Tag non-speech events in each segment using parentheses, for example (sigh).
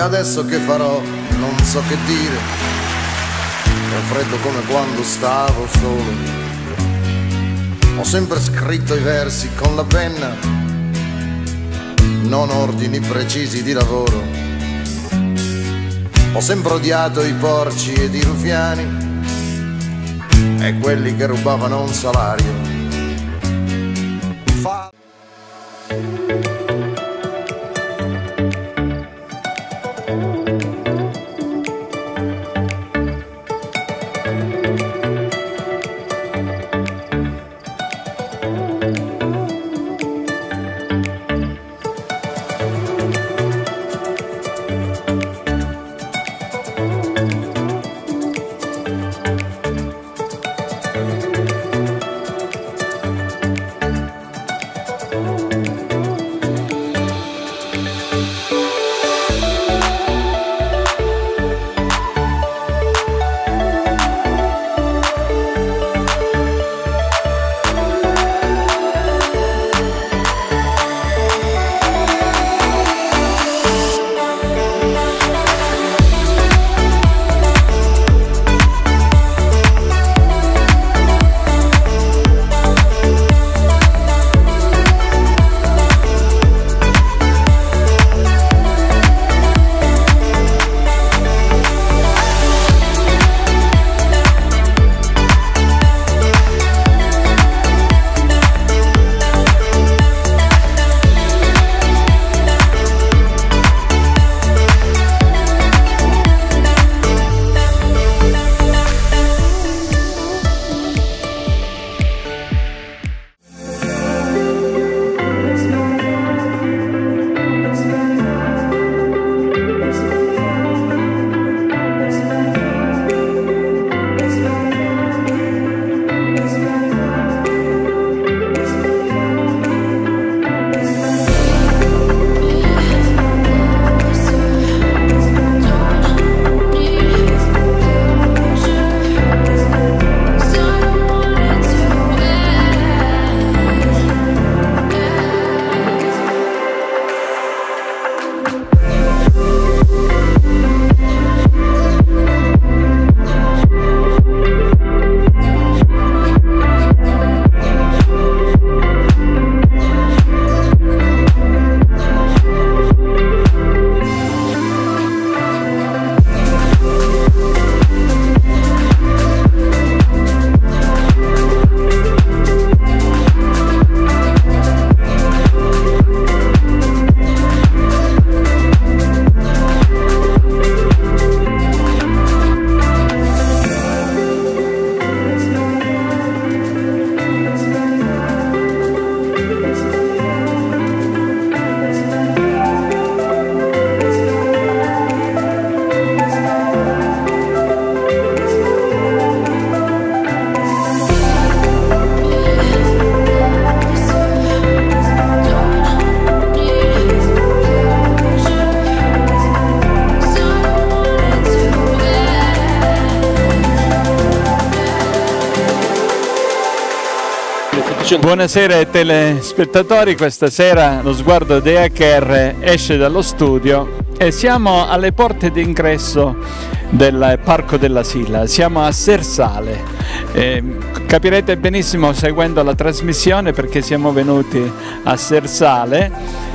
adesso che farò non so che dire. È freddo come quando stavo solo. Ho sempre scritto i versi con la penna, non ordini precisi di lavoro. Ho sempre odiato i porci ed i rufiani e quelli che rubavano un salario. Buonasera ai telespettatori, questa sera lo sguardo di HR esce dallo studio e siamo alle porte d'ingresso del Parco della Sila, siamo a Sersale. Eh, capirete benissimo seguendo la trasmissione perché siamo venuti a Sersale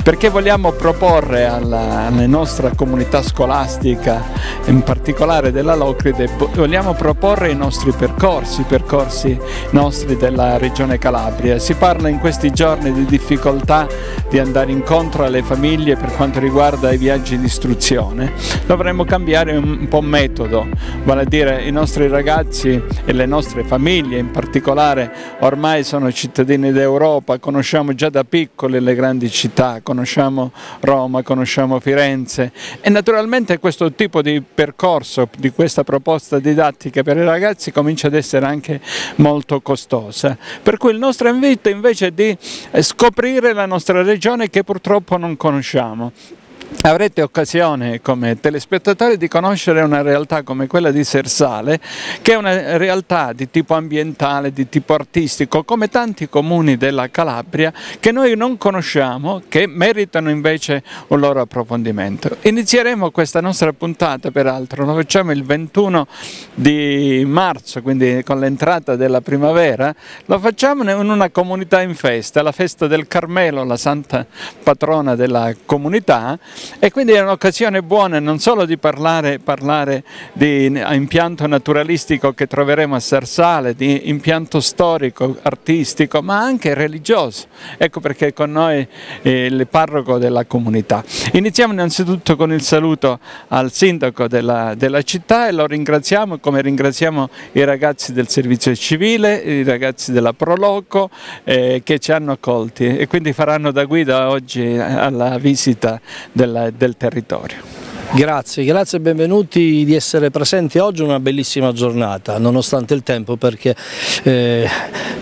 perché vogliamo proporre alla, alla nostra comunità scolastica, in particolare della Locride, vogliamo proporre i nostri percorsi, i percorsi nostri della regione Calabria. Si parla in questi giorni di difficoltà di andare incontro alle famiglie per quanto riguarda i viaggi di istruzione. Dovremmo cambiare un po' metodo, vale a dire i nostri ragazzi e le nostre famiglie in particolare ormai sono cittadini d'Europa, conosciamo già da piccoli le grandi città, conosciamo Roma, conosciamo Firenze e naturalmente questo tipo di percorso, di questa proposta didattica per i ragazzi comincia ad essere anche molto costosa. Per cui il nostro invito invece è di scoprire la nostra regione che purtroppo non conosciamo avrete occasione come telespettatori di conoscere una realtà come quella di Sersale, che è una realtà di tipo ambientale, di tipo artistico, come tanti comuni della Calabria che noi non conosciamo, che meritano invece un loro approfondimento. Inizieremo questa nostra puntata, peraltro, lo facciamo il 21 di marzo, quindi con l'entrata della primavera, lo facciamo in una comunità in festa, la festa del Carmelo, la santa patrona della comunità, e quindi è un'occasione buona non solo di parlare, parlare di impianto naturalistico che troveremo a Sarsale, di impianto storico, artistico, ma anche religioso. Ecco perché con noi eh, il parroco della comunità. Iniziamo innanzitutto con il saluto al sindaco della, della città e lo ringraziamo come ringraziamo i ragazzi del servizio civile, i ragazzi della Proloco eh, che ci hanno accolti e quindi faranno da guida oggi alla visita della del territorio. Grazie, grazie e benvenuti di essere presenti oggi, una bellissima giornata, nonostante il tempo perché eh,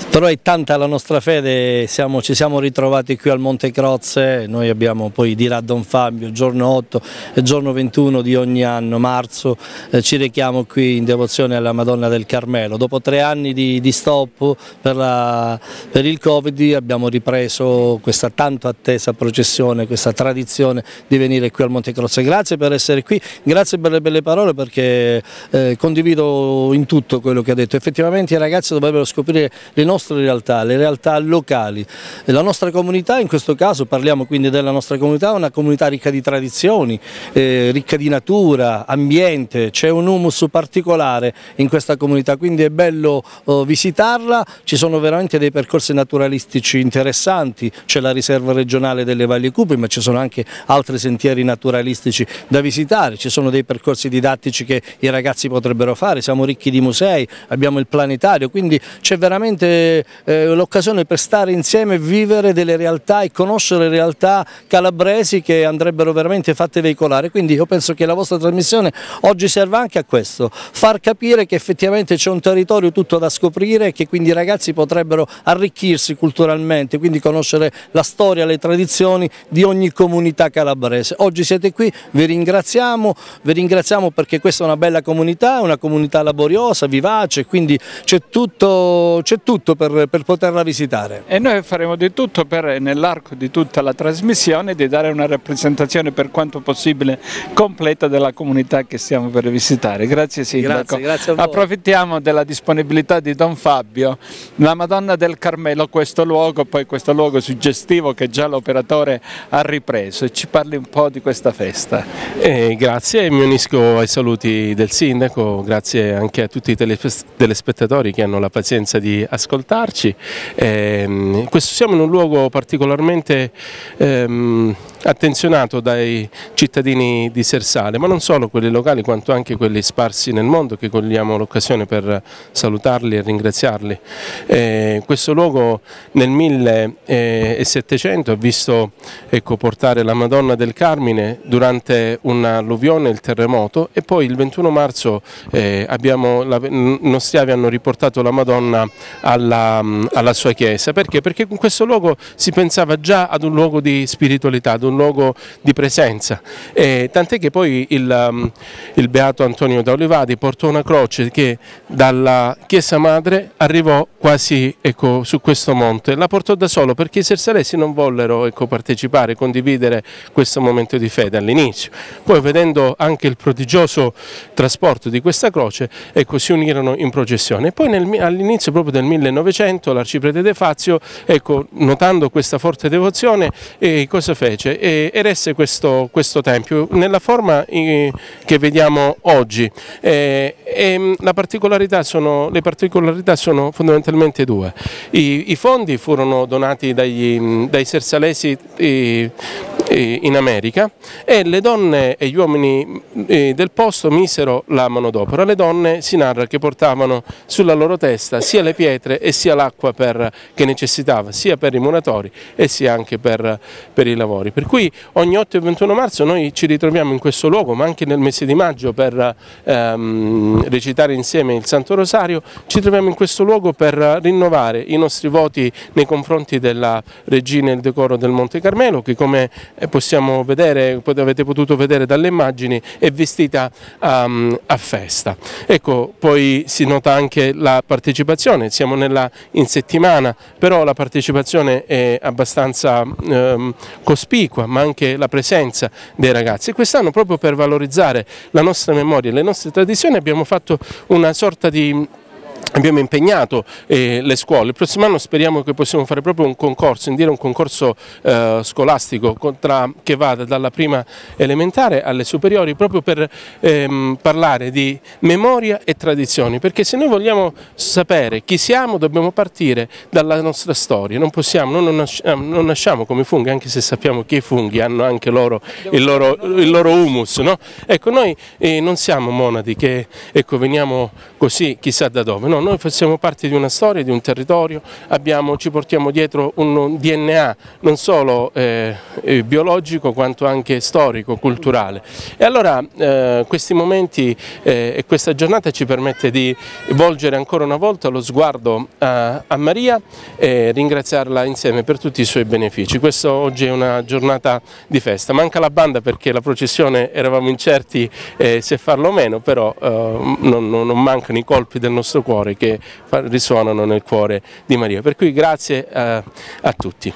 però è tanta la nostra fede, siamo, ci siamo ritrovati qui al Monte Croce, noi abbiamo poi dirà Don Fabio, giorno 8 e giorno 21 di ogni anno, marzo, eh, ci rechiamo qui in devozione alla Madonna del Carmelo. Dopo tre anni di, di stop per, la, per il Covid abbiamo ripreso questa tanto attesa processione, questa tradizione di venire qui al Monte Croce. Grazie per essere qui, grazie per le belle parole perché eh, condivido in tutto quello che ha detto. Effettivamente i ragazzi dovrebbero scoprire le nostre realtà, le realtà locali. La nostra comunità, in questo caso parliamo quindi della nostra comunità, è una comunità ricca di tradizioni, eh, ricca di natura, ambiente, c'è un humus particolare in questa comunità, quindi è bello eh, visitarla, ci sono veramente dei percorsi naturalistici interessanti, c'è la riserva regionale delle Valli Cupi, ma ci sono anche altri sentieri naturalistici da visitare, ci sono dei percorsi didattici che i ragazzi potrebbero fare, siamo ricchi di musei, abbiamo il planetario, quindi c'è veramente eh, l'occasione per stare insieme, vivere delle realtà e conoscere realtà calabresi che andrebbero veramente fatte veicolare. Quindi io penso che la vostra trasmissione oggi serva anche a questo, far capire che effettivamente c'è un territorio tutto da scoprire e che quindi i ragazzi potrebbero arricchirsi culturalmente, quindi conoscere la storia, le tradizioni di ogni comunità calabrese. Oggi siete qui, vi ringraziamo, vi ringraziamo perché questa è una bella comunità, una comunità laboriosa, vivace, quindi c'è tutto, tutto per per, poterla visitare. E noi faremo di tutto per, nell'arco di tutta la trasmissione, di dare una rappresentazione per quanto possibile completa della comunità che stiamo per visitare. Grazie Sindaco. Grazie, grazie Approfittiamo della disponibilità di Don Fabio, la Madonna del Carmelo, questo luogo, poi questo luogo suggestivo che già l'operatore ha ripreso. Ci parli un po' di questa festa. Eh, grazie, mi unisco ai saluti del Sindaco, grazie anche a tutti i telespettatori che hanno la pazienza di ascoltarci. Eh, questo, siamo in un luogo particolarmente ehm, attenzionato dai cittadini di Sersale, ma non solo quelli locali quanto anche quelli sparsi nel mondo che cogliamo l'occasione per salutarli e ringraziarli. Eh, questo luogo nel 1700 ha visto ecco, portare la Madonna del Carmine durante un'alluvione, il terremoto e poi il 21 marzo eh, abbiamo, la, i nostri avi hanno riportato la Madonna alla, alla sua chiesa. Perché? Perché in questo luogo si pensava già ad un luogo di spiritualità, ad un un luogo di presenza. tant'è che poi il, um, il Beato Antonio da Olivati portò una croce che dalla Chiesa Madre arrivò quasi ecco, su questo monte, la portò da solo perché i sersalesi non vollero ecco, partecipare, condividere questo momento di fede all'inizio. Poi vedendo anche il prodigioso trasporto di questa croce, ecco, si unirono in processione. poi all'inizio proprio del 1900 l'arciprete De Fazio, ecco, notando questa forte devozione, eh, cosa fece? Eh, eresse questo, questo, tempio nella forma eh, che vediamo oggi. Eh, e particolarità sono, le particolarità sono fondamentalmente due. I, i fondi furono donati dagli, dai sersalesi in America e le donne e gli uomini eh, del posto misero la manodopera. Le donne si narra che portavano sulla loro testa sia le pietre e sia l'acqua che necessitava, sia per i muratori e sia anche per, per i lavori. Per qui ogni 8 e 21 marzo noi ci ritroviamo in questo luogo, ma anche nel mese di maggio per ehm, recitare insieme il Santo Rosario, ci troviamo in questo luogo per rinnovare i nostri voti nei confronti della regina e il decoro del Monte Carmelo, che come possiamo vedere, avete potuto vedere dalle immagini, è vestita um, a festa. Ecco, poi si nota anche la partecipazione, siamo nella, in settimana, però la partecipazione è abbastanza um, cospicua, ma anche la presenza dei ragazzi. Quest'anno proprio per valorizzare la nostra memoria e le nostre tradizioni abbiamo fatto una sorta di Abbiamo impegnato eh, le scuole, il prossimo anno speriamo che possiamo fare proprio un concorso, indire un concorso eh, scolastico tra, che vada dalla prima elementare alle superiori proprio per ehm, parlare di memoria e tradizioni, perché se noi vogliamo sapere chi siamo dobbiamo partire dalla nostra storia, non possiamo, non nasciamo, non nasciamo come funghi, anche se sappiamo che i funghi hanno anche loro, il, loro, il loro humus, no? ecco noi eh, non siamo monadi che ecco, veniamo così chissà da dove, no, noi facciamo parte di una storia, di un territorio, abbiamo, ci portiamo dietro un DNA non solo eh, eh, biologico quanto anche storico, culturale. E allora eh, questi momenti eh, e questa giornata ci permette di volgere ancora una volta lo sguardo a, a Maria e ringraziarla insieme per tutti i suoi benefici. Questa oggi è una giornata di festa, manca la banda perché la processione eravamo incerti eh, se farlo o meno, però eh, non, non mancano i colpi del nostro cuore che risuonano nel cuore di Maria. Per cui grazie a, eh, a tutti.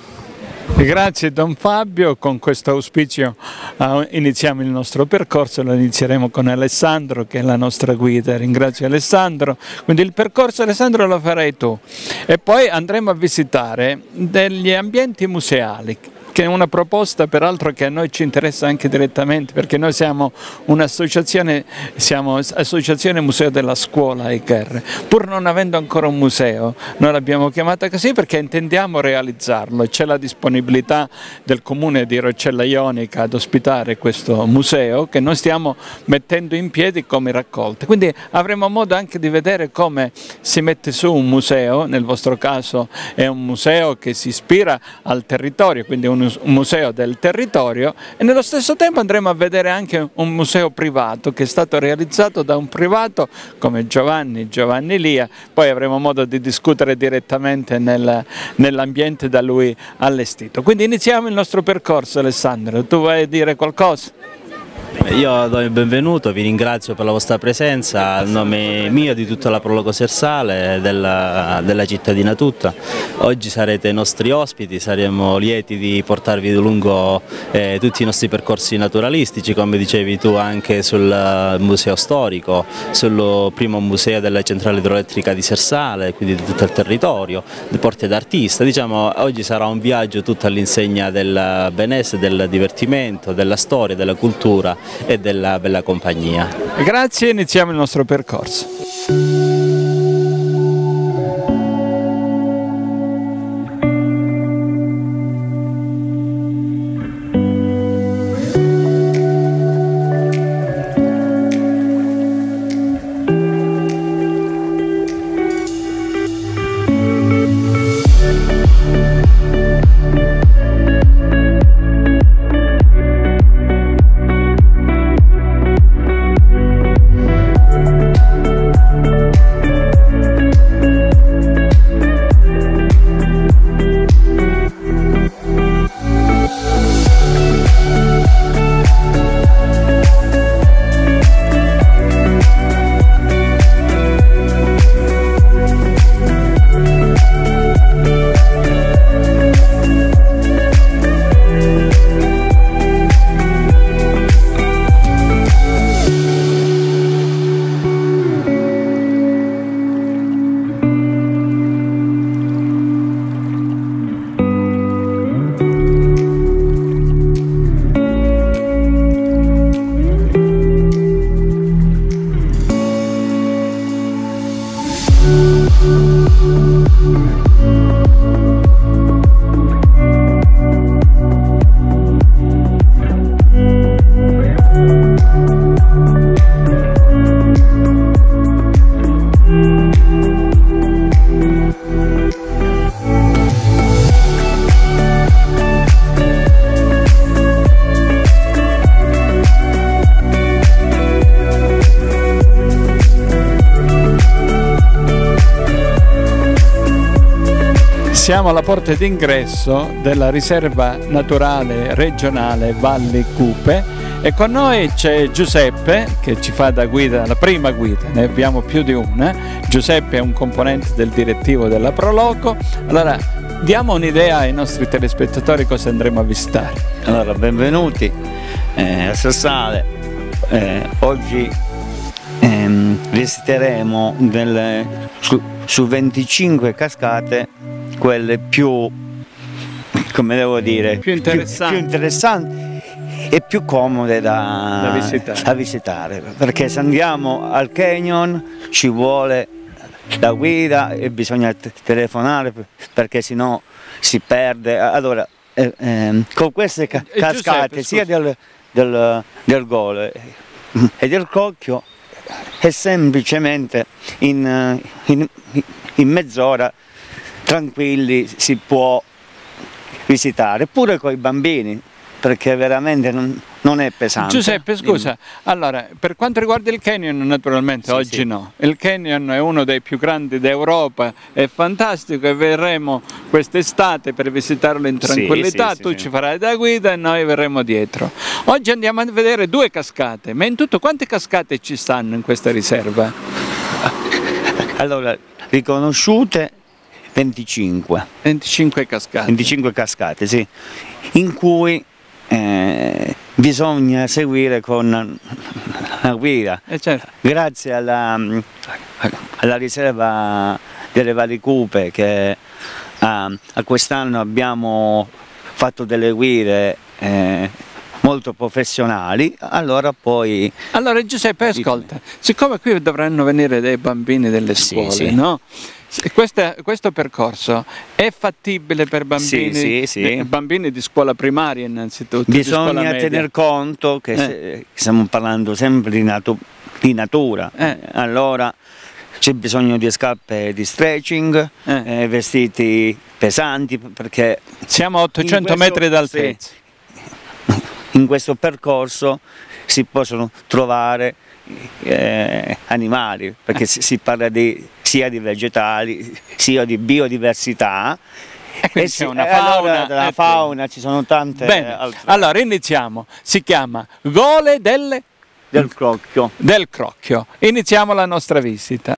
Grazie Don Fabio, con questo auspicio uh, iniziamo il nostro percorso, lo inizieremo con Alessandro che è la nostra guida, ringrazio Alessandro, quindi il percorso Alessandro lo farai tu. E poi andremo a visitare degli ambienti museali che è una proposta peraltro che a noi ci interessa anche direttamente perché noi siamo un'associazione, siamo Associazione Museo della Scuola ECR, pur non avendo ancora un museo, noi l'abbiamo chiamata così perché intendiamo realizzarlo c'è la disponibilità del comune di Roccella Ionica ad ospitare questo museo che noi stiamo mettendo in piedi come raccolte, quindi avremo modo anche di vedere come si mette su un museo, nel vostro caso è un museo che si ispira al territorio, quindi un un museo del territorio e nello stesso tempo andremo a vedere anche un museo privato che è stato realizzato da un privato come Giovanni, Giovanni Lia, poi avremo modo di discutere direttamente nel, nell'ambiente da lui allestito. Quindi iniziamo il nostro percorso Alessandro, tu vuoi dire qualcosa? Io do il benvenuto, vi ringrazio per la vostra presenza, a nome mio di tutta la Prologo Sersale, della, della, cittadina tutta. Oggi sarete i nostri ospiti, saremo lieti di portarvi lungo eh, tutti i nostri percorsi naturalistici, come dicevi tu anche sul museo storico, sul primo museo della centrale idroelettrica di Sersale, quindi di tutto il territorio, di porte d'artista. Diciamo, oggi sarà un viaggio tutto all'insegna del benessere, del divertimento, della storia, della cultura e della bella compagnia. Grazie, iniziamo il nostro percorso. Porta d'ingresso della riserva naturale regionale Valli Cupe e con noi c'è Giuseppe che ci fa da guida, la prima guida, ne abbiamo più di una. Giuseppe è un componente del direttivo della Proloco. Allora, diamo un'idea ai nostri telespettatori cosa andremo a visitare. Allora, benvenuti eh, a Sassale. Eh, oggi ehm, visiteremo delle, su, su 25 cascate quelle più, come devo dire, Più interessanti. più interessanti e più comode da, Da visitare. da visitare. Perché se andiamo al canyon ci vuole la guida e bisogna te- telefonare per- perché sennò si perde. Allora, eh, ehm, con queste ca- Eh, cascate, sia del, del, del gole e del cocchio, è semplicemente in, eh, in- in mezz'ora tranquilli si può visitare, pure con i bambini, perché veramente non, non è pesante. Giuseppe, scusa, allora, per quanto riguarda il canyon, naturalmente Sì, oggi sì. no. Il canyon è uno dei più grandi d'Europa, è fantastico e verremo quest'estate per visitarlo in tranquillità. sì, tu ci farai da guida e noi verremo dietro. Oggi andiamo a vedere due cascate, ma in tutto quante cascate ci stanno in questa riserva? Allora, riconosciute 25, 25 cascate. 25 cascate, sì, in cui eh, bisogna seguire con la guida. Eh, certo. Grazie alla, alla riserva delle Valli Cupe che ah, a quest'anno abbiamo fatto delle guide eh, molto professionali, allora poi Allora Giuseppe, ascolta, siccome qui dovranno venire dei bambini delle Sì, scuole, sì. no? Questa- questo percorso è fattibile per bambini, Sì, sì, sì. eh, bambini di scuola primaria innanzitutto? bisogna tener conto che Eh. stiamo parlando sempre di, natu- di natura, Eh. allora c'è bisogno di scarpe di stretching, Eh. eh, vestiti pesanti perché Siamo a 800 In questo- metri d'altezza. in questo percorso si possono trovare eh, animali, perché si, si parla di- sia di vegetali sia di biodiversità. E quindi Eh c'è sì, una eh, allora, fauna, della eh, fauna ci sono tante Bene, altre allora iniziamo. Si chiama Gole delle- del crocchio. del Crocchio. Iniziamo la nostra visita.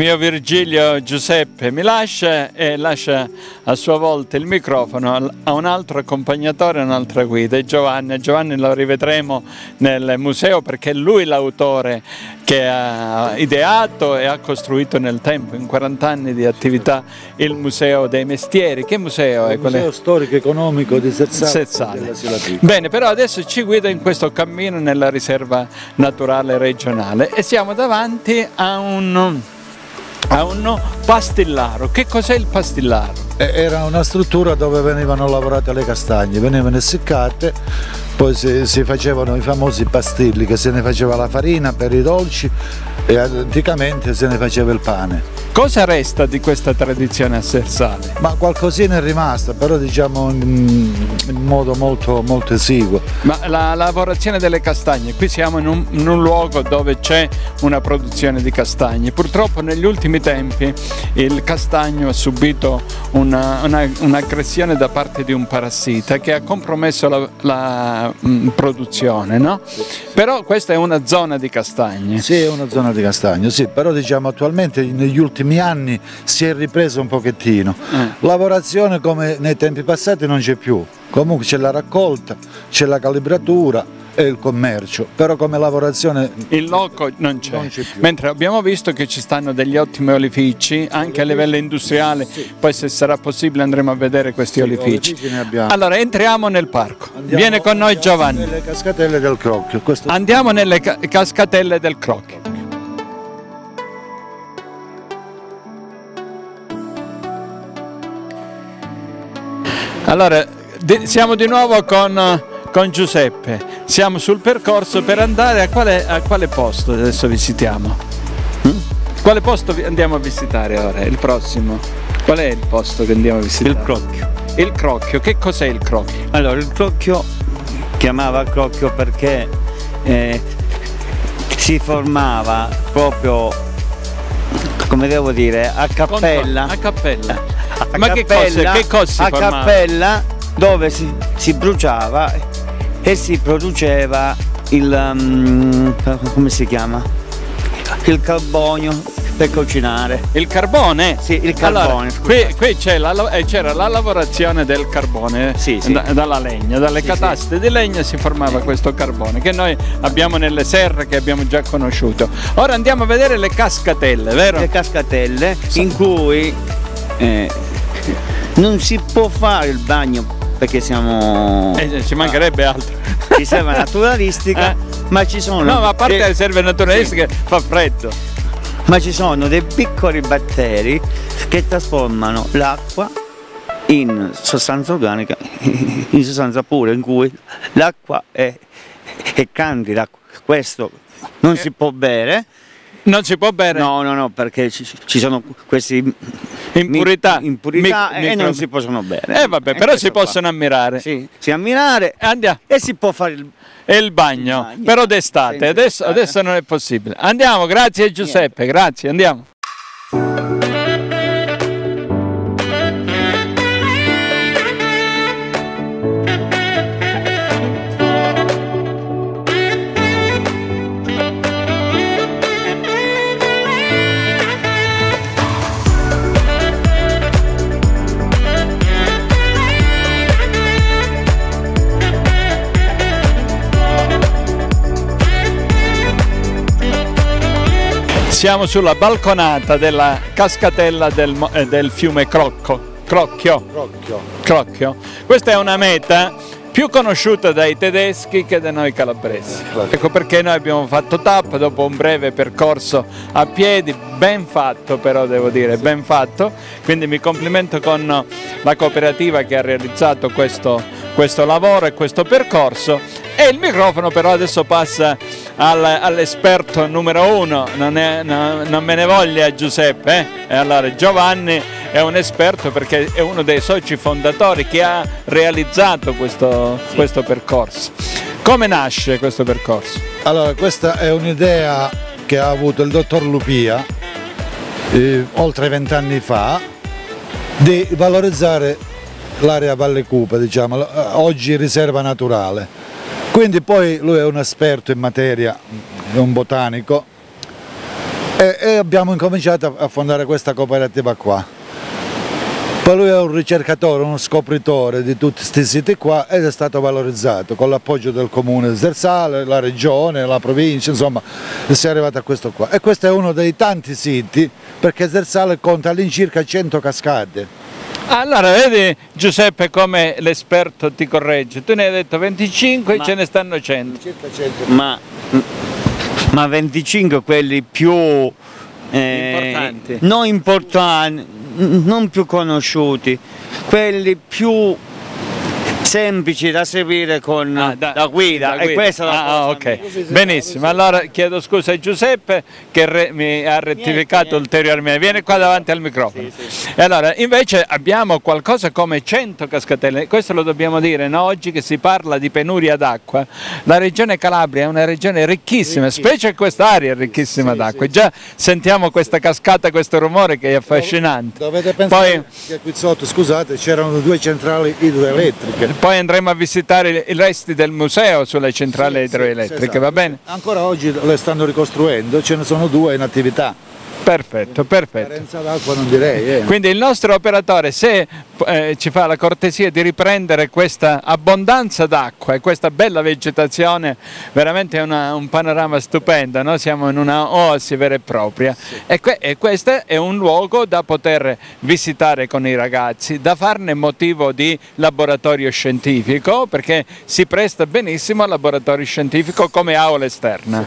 Mio Virgilio Giuseppe mi lascia e lascia a sua volta il microfono a un altro accompagnatore, un'altra guida, Giovanni. Giovanni lo rivedremo nel museo perché è lui l'autore che ha ideato e ha costruito nel tempo, in 40 anni di attività, il Museo dei Mestieri. Che museo è? Il è? Museo storico economico di Sezzale. Bene, però adesso ci guida in questo cammino nella riserva naturale regionale e siamo davanti a un, a un pastillaro. Che cos'è il pastillaro? E- Era una struttura dove venivano lavorate le castagne, venivano essiccate, poi si, si facevano i famosi pastilli che se ne faceva la farina per i dolci e anticamente se ne faceva il pane. Cosa resta di questa tradizione a Sersale? Ma qualcosina è rimasta, però diciamo in, in modo molto, molto esiguo. Ma la lavorazione delle castagne, qui siamo in un, in un luogo dove c'è una produzione di castagne. Purtroppo negli ultimi tempi il castagno ha subito una- una- un'aggressione da parte di un parassita che ha compromesso la, la, mm, produzione, no? Però questa è una zona di castagne. Sì, è una zona di castagno, sì, però diciamo attualmente negli ultimi anni si è ripreso un pochettino. Eh. Lavorazione come nei tempi passati non c'è più, comunque c'è la raccolta, c'è la calibratura e il commercio, però come lavorazione Il loco non c'è. Mentre abbiamo visto che ci stanno degli ottimi olifici anche a livello industriale, poi se sarà possibile andremo a vedere questi Sì, olifici. olifici ne abbiamo. Allora entriamo nel parco, Andiamo- viene con noi Giovanni, Le cascatelle del crocchio, questo andiamo nelle ca- cascatelle del crocchio. Allora, di- siamo di nuovo con, con Giuseppe, siamo sul percorso per andare a quale, a quale posto adesso visitiamo? Mm? Quale posto andiamo a visitare ora? Il prossimo? Qual è il posto che andiamo a visitare? Il crocchio. il crocchio, che cos'è il crocchio? Allora, il crocchio chiamava crocchio perché eh, si formava proprio, come devo dire, a cappella. A cappella. (laughs) A Ma che cappella, cosa- che cosa A formava? cappella dove si, si bruciava e si produceva il, mm, come si chiama? Il carbonio per cucinare. Il carbone? Sì, il Allora, carbone, qui, scusate. qui c'è la- eh, c'era la lavorazione del carbone Sì, sì. da- dalla legna, dalle Sì, cataste di legna si formava questo carbone che noi abbiamo nelle serre che abbiamo già conosciuto. Ora andiamo a vedere le cascatelle, vero? le cascatelle in cui eh, non si può fare il bagno perché siamo Eh, ci mancherebbe altro. riserva naturalistica, (laughs) Eh. ma ci sono No, ma a parte dei- le riserve naturalistiche fa freddo. ma ci sono dei piccoli batteri che trasformano l'acqua in sostanza organica, (laughs) in sostanza pura, in cui l'acqua è, è candida. Questo non si può bere. Non si può bere No, no, no, perché ci, ci sono questi impurità, mi- impurità mic- e micro- non si possono bere. Eh vabbè, E però si qua. possono ammirare. Sì, si ammirare Andiamo. e si può fare il E il bagno, Il bagno. però d'estate, adesso, adesso non è possibile. Andiamo, grazie Giuseppe, grazie, andiamo. Siamo sulla balconata della cascatella del, eh, del fiume Crocco. Crocchio. Crocchio. Crocchio. Questa è una meta più conosciuta dai tedeschi che da noi calabresi. Ecco perché noi abbiamo fatto tappa dopo un breve percorso a piedi, ben fatto però devo dire, ben fatto. Quindi mi complimento con la cooperativa che ha realizzato questo, questo lavoro e questo percorso. E il microfono però adesso passa al- all'esperto numero uno, non, è- no- non me ne voglia Giuseppe. eh? E allora Giovanni è un esperto perché è uno dei soci fondatori che ha realizzato questo, questo percorso. Come nasce questo percorso? Allora, questa è un'idea che ha avuto il dottor Lupia eh, oltre vent'anni fa di valorizzare l'area Valle Cupa, diciamo, l- oggi riserva naturale. Quindi poi lui è un esperto in materia, è un botanico e, e abbiamo incominciato a, fondare questa cooperativa qua. Poi lui è un ricercatore, uno scopritore di tutti questi siti qua ed è stato valorizzato con l'appoggio del comune di Zerzale, la regione, la provincia, insomma si è arrivato a questo qua. E questo è uno dei tanti siti perché Zerzale conta all'incirca 100 cascate. Allora, vedi Giuseppe come l'esperto ti corregge. Tu ne hai detto 25 Ma- e ce ne stanno 100. Circa 100. ma, ma 25 quelli più eh, Importanti. non importanti, non più conosciuti, quelli più semplici da seguire con Ah, da- la guida. da E questa è la Ah, cosa ok. migliore. Benissimo, allora chiedo scusa a Giuseppe che re- mi ha rettificato niente. ulteriormente. Vieni qua davanti al microfono. E allora, invece abbiamo qualcosa come 100 cascatelle, questo lo dobbiamo dire, no? oggi che si parla di penuria d'acqua, la regione Calabria è una regione ricchissima, specie quest'area è ricchissima d'acqua. Già sentiamo questa cascata, questo rumore che è affascinante. Dovete pensare Poi, che qui sotto, scusate, c'erano due centrali idroelettriche. Poi andremo a visitare i- resti del museo sulle centrali Sì, idroelettriche, esatto. va bene? Ancora oggi le stanno ricostruendo, ce ne sono due in attività. Perfetto, perfetto. Carenza d'acqua non direi. eh. Quindi il nostro operatore, se eh, ci fa la cortesia di riprendere questa abbondanza d'acqua e questa bella vegetazione, veramente è un panorama stupendo, no? siamo in una oasi vera e propria. E, que- e questo è un luogo da poter visitare con i ragazzi, da farne motivo di laboratorio scientifico, perché si presta benissimo al laboratorio scientifico come aula esterna.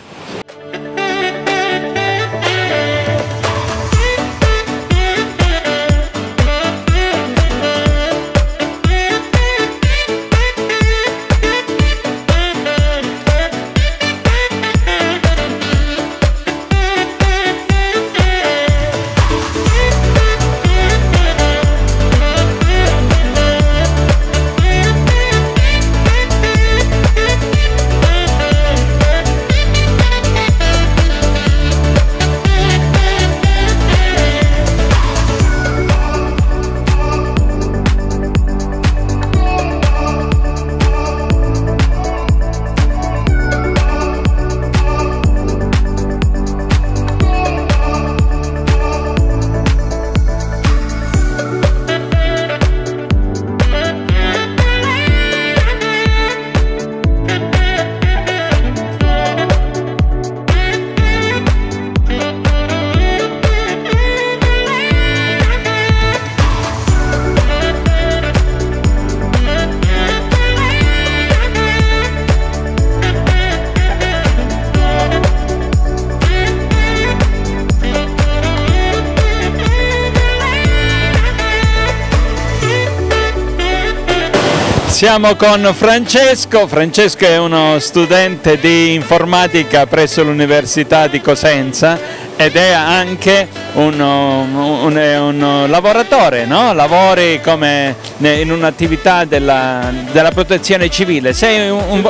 Siamo con Francesco, Francesco è uno studente di informatica presso l'Università di Cosenza ed è anche un, un, un lavoratore, no? lavori come in un'attività della, della, protezione civile, sei un,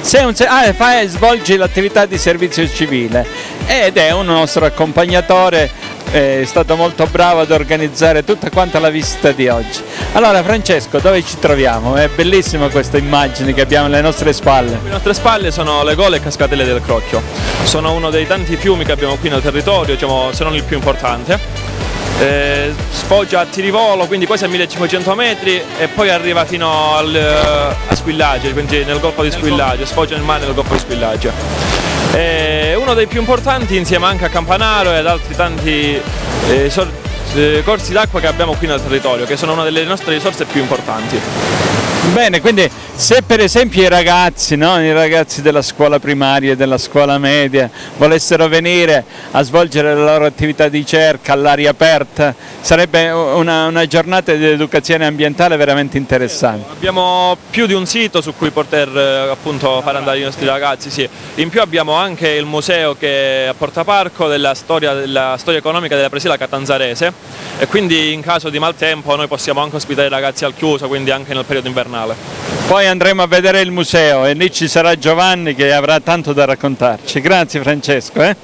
sei un ah, fai, svolgi l'attività di servizio civile ed è un nostro accompagnatore è stato molto bravo ad organizzare tutta quanta la visita di oggi. Allora Francesco, dove ci troviamo? È bellissima questa immagine che abbiamo alle nostre spalle. Le nostre spalle sono le gole e cascatelle del Crocchio. Sono uno dei tanti fiumi che abbiamo qui nel territorio, diciamo, se non il più importante. Eh, sfoggia a Tirivolo, quindi quasi a 1500 metri e poi arriva fino al, a Squillaggio, quindi nel golfo di Squillaggio, sfoggia nel mare nel golfo di Squillaggio. È uno dei più importanti insieme anche a Campanaro e ad altri tanti eh, eh, corsi d'acqua che abbiamo qui nel territorio, che sono una delle nostre risorse più importanti. Bene, quindi se per esempio i ragazzi, no, i ragazzi della scuola primaria e della scuola media volessero venire a svolgere la loro attività di ricerca all'aria aperta, sarebbe una, una, giornata di educazione ambientale veramente interessante. Abbiamo più di un sito su cui poter eh, appunto far andare i nostri ragazzi, sì. in più abbiamo anche il museo che è a Porta Parco della storia, della storia economica della Presila Catanzarese e quindi in caso di maltempo noi possiamo anche ospitare i ragazzi al chiuso, quindi anche nel periodo invernale. Poi andremo a vedere il museo e lì ci sarà Giovanni che avrà tanto da raccontarci. Grazie Francesco. Eh?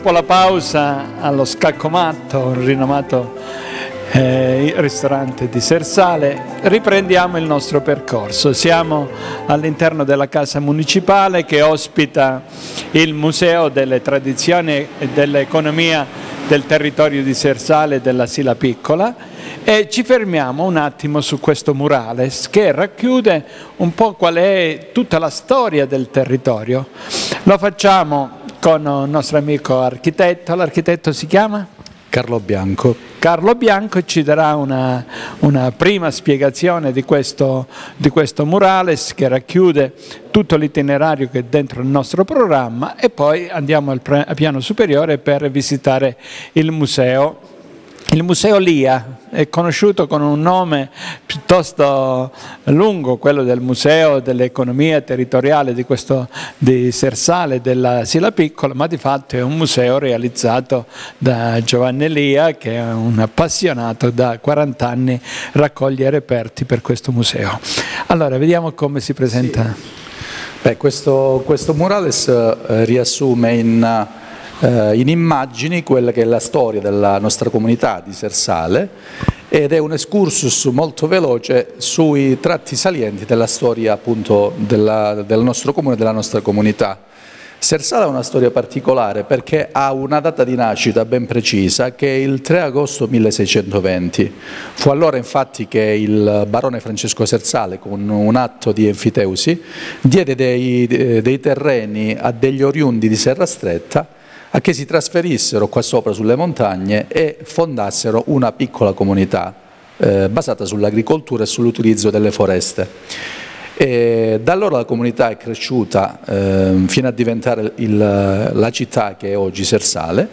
Dopo la pausa allo Scaccomatto, un rinomato eh, ristorante di Sersale, riprendiamo il nostro percorso. Siamo all'interno della casa municipale che ospita il Museo delle Tradizioni e dell'Economia del territorio di Sersale e della Sila Piccola e ci fermiamo un attimo su questo murales che racchiude un po' qual è tutta la storia del territorio. Lo facciamo con il nostro amico architetto, l'architetto si chiama? Carlo Bianco. Carlo Bianco ci darà una, una prima spiegazione di questo, di questo, murales che racchiude tutto l'itinerario che è dentro il nostro programma e poi andiamo al piano superiore per visitare il museo il Museo Lia è conosciuto con un nome piuttosto lungo, quello del Museo dell'Economia Territoriale di, questo, di Sersale della Sila Piccola, ma di fatto è un museo realizzato da Giovanni Lia, che è un appassionato da 40 anni, raccoglie reperti per questo museo. Allora, vediamo come si presenta. Sì. Beh, questo, questo murales eh, riassume in eh, in immagini quella che è la storia della nostra comunità di Sersale ed è un excursus molto veloce sui tratti salienti della storia appunto della, del nostro comune e della nostra comunità. Sersale ha una storia particolare perché ha una data di nascita ben precisa che è il 3 agosto 1620. Fu allora infatti che il barone Francesco Sersale con un atto di enfiteusi diede dei, dei terreni a degli oriundi di Serra Stretta a che si trasferissero qua sopra sulle montagne e fondassero una piccola comunità eh, basata sull'agricoltura e sull'utilizzo delle foreste. E da allora la comunità è cresciuta eh, fino a diventare il, la città che è oggi Sersale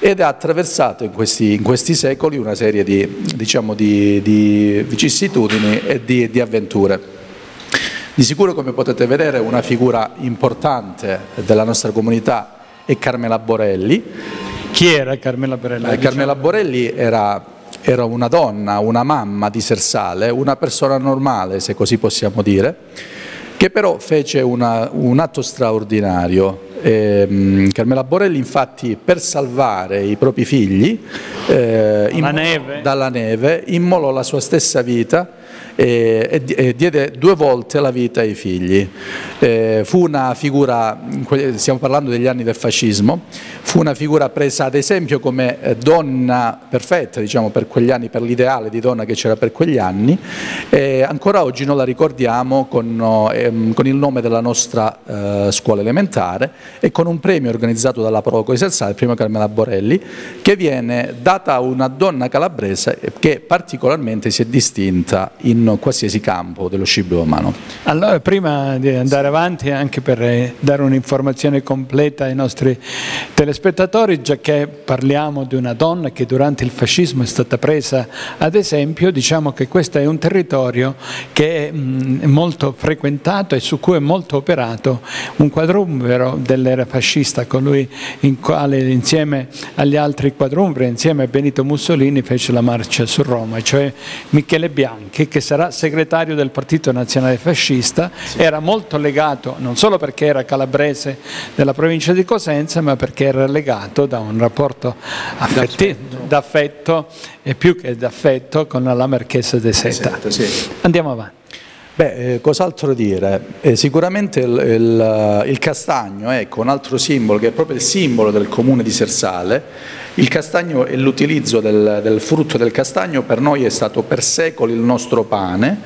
ed ha attraversato in questi, in questi secoli una serie di, diciamo, di, di vicissitudini e di, di avventure. Di sicuro, come potete vedere, una figura importante della nostra comunità è Carmela Borelli. Chi era Carmela Borelli? Eh, Carmela Borelli era, era, una donna, una mamma di Sersale, una persona normale, se così possiamo dire, che però fece una, un atto straordinario. Eh, Carmela Borelli infatti per salvare i propri figli eh, dalla, neve. dalla neve immolò la sua stessa vita e, e diede due volte la vita ai figli. Eh, fu una figura, stiamo parlando degli anni del fascismo, fu una figura presa ad esempio come eh, donna perfetta diciamo, per quegli anni, per l'ideale di donna che c'era per quegli anni e ancora oggi noi la ricordiamo con, eh, con il nome della nostra eh, scuola elementare e con un premio organizzato dalla Proco Isersale, il primo Carmela Borelli, che viene data a una donna calabrese che particolarmente si è distinta in qualsiasi campo dello scibile umano. Allora, prima di andare avanti, anche per eh, dare un'informazione completa ai nostri telespettatori, già che parliamo di una donna che durante il fascismo è stata presa ad esempio, diciamo che questo è un territorio che è mm, molto frequentato e su cui è molto operato un quadrumvero dell'era fascista, colui in quale insieme agli altri quadrumveri, insieme a Benito Mussolini, fece la marcia su Roma, cioè Michele Bianchi, che sarà segretario del Partito Nazionale Fascista, sì. era molto legato, non solo perché era calabrese della provincia di Cosenza, ma perché era legato da un rapporto d'affetto e più che d'affetto con la Marchesa de Seta. Sì. Andiamo avanti. Beh, eh, cos'altro dire? Eh, sicuramente il, il, il, castagno, ecco, un altro simbolo che è proprio il simbolo del comune di Sersale, il castagno e l'utilizzo del, del frutto del castagno per noi è stato per secoli il nostro pane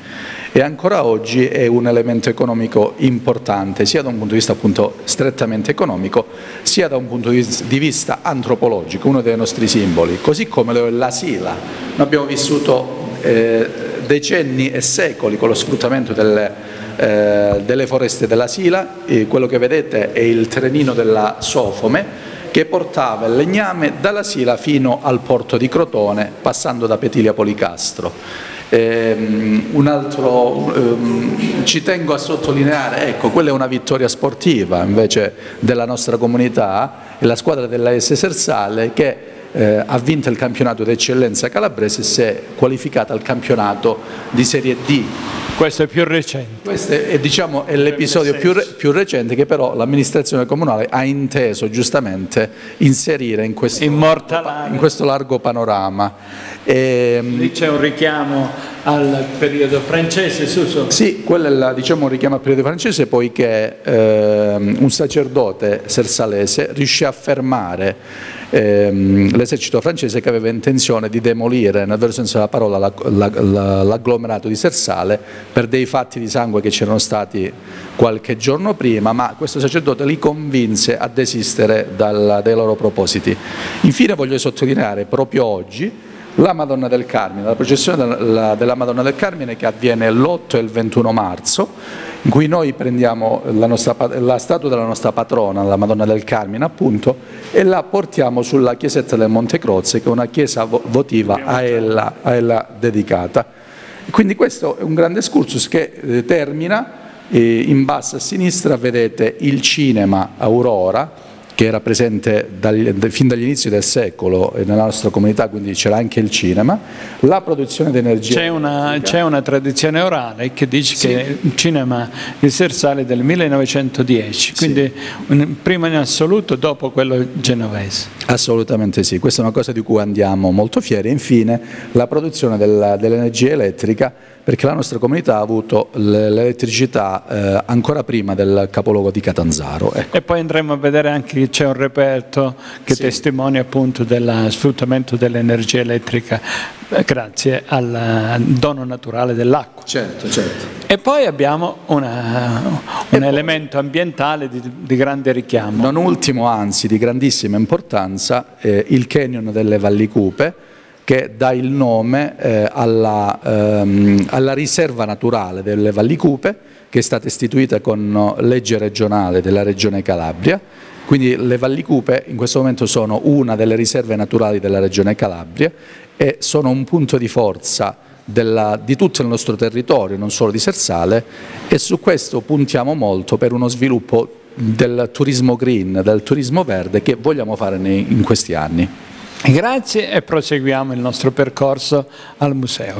e ancora oggi è un elemento economico importante, sia da un punto di vista appunto strettamente economico, sia da un punto di vista antropologico, uno dei nostri simboli, così come la sila. Noi abbiamo vissuto eh, decenni e secoli con lo sfruttamento delle, eh, delle foreste della Sila, e quello che vedete è il trenino della Sofome che portava il legname dalla Sila fino al porto di Crotone passando da Petilia Policastro. Um, un altro, um, ci tengo a sottolineare, ecco, quella è una vittoria sportiva invece della nostra comunità, è la squadra della S Sersale che eh, ha vinto il campionato d'eccellenza calabrese e si è qualificata al campionato di Serie D. Questo è più recente. Questo è, diciamo, è l'episodio più, più, recente che però l'amministrazione comunale ha inteso giustamente inserire in questo, in questo largo panorama. E, ehm, Lì c'è un richiamo al periodo francese, Suso? Sì, quello è la, diciamo, un richiamo al periodo francese poiché eh, un sacerdote sersalese riuscì a fermare ehm, l'esercito francese che aveva intenzione di demolire, nel vero senso della parola, l'agglomerato di Sersale per dei fatti di sangue che c'erano stati qualche giorno prima, ma questo sacerdote li convinse a desistere dal, dai loro propositi. Infine voglio sottolineare proprio oggi la Madonna del Carmine, la processione della Madonna del Carmine che avviene l'8 e il 21 marzo, in cui noi prendiamo la, nostra, la, statua della nostra patrona, la Madonna del Carmine appunto, e la portiamo sulla chiesetta del Monte Croce, che è una chiesa votiva a ella, a ella dedicata. Quindi questo è un grande excursus che eh, termina, eh, in basso a sinistra vedete il cinema Aurora, che era presente dagli, fin dagli inizi del secolo nella nostra comunità, quindi c'era anche il cinema, la produzione di energia. C'è una, una, tradizione orale che dice sì. che il cinema di Sersale del 1910, quindi sì. prima in assoluto, dopo quello genovese. Assolutamente sì, questa è una cosa di cui andiamo molto fieri. Infine la produzione dell'energia elettrica perché la nostra comunità ha avuto l'elettricità eh, ancora prima del capoluogo di Catanzaro. Ecco. E poi andremo a vedere anche che c'è un reperto che sì. testimonia appunto dello sfruttamento dell'energia elettrica eh, grazie al dono naturale dell'acqua. Certo, certo. E poi abbiamo una, un e elemento ambientale di, di, grande richiamo. Non ultimo, anzi di grandissima importanza, eh, il canyon delle Valli Cupe, che dà il nome eh, alla, ehm, alla, riserva naturale delle Valli Cupe, che è stata istituita con legge regionale della Regione Calabria, quindi le Valli Cupe in questo momento sono una delle riserve naturali della Regione Calabria e sono un punto di forza della, di tutto il nostro territorio, non solo di Sersale, e su questo puntiamo molto per uno sviluppo del turismo green, del turismo verde che vogliamo fare nei, in questi anni. Grazie e proseguiamo il nostro percorso al museo.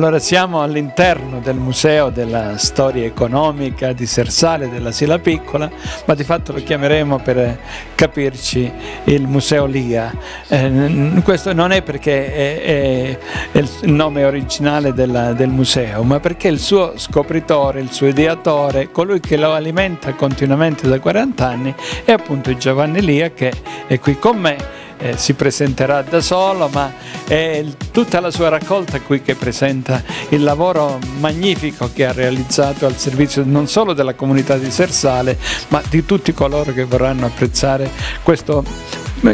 Allora siamo all'interno del Museo della Storia Economica di Sersale della Sila Piccola, ma di fatto lo chiameremo per capirci il Museo Lia. Eh, questo non è perché è, è, è il nome originale della, del museo, ma perché il suo scopritore, il suo ideatore, colui che lo alimenta continuamente da 40 anni, è appunto Giovanni Lia che è qui con me eh, si presenterà da solo, ma è tutta la sua raccolta qui che presenta il lavoro magnifico che ha realizzato al servizio non solo della comunità di Sersale, ma di tutti coloro che vorranno apprezzare questo,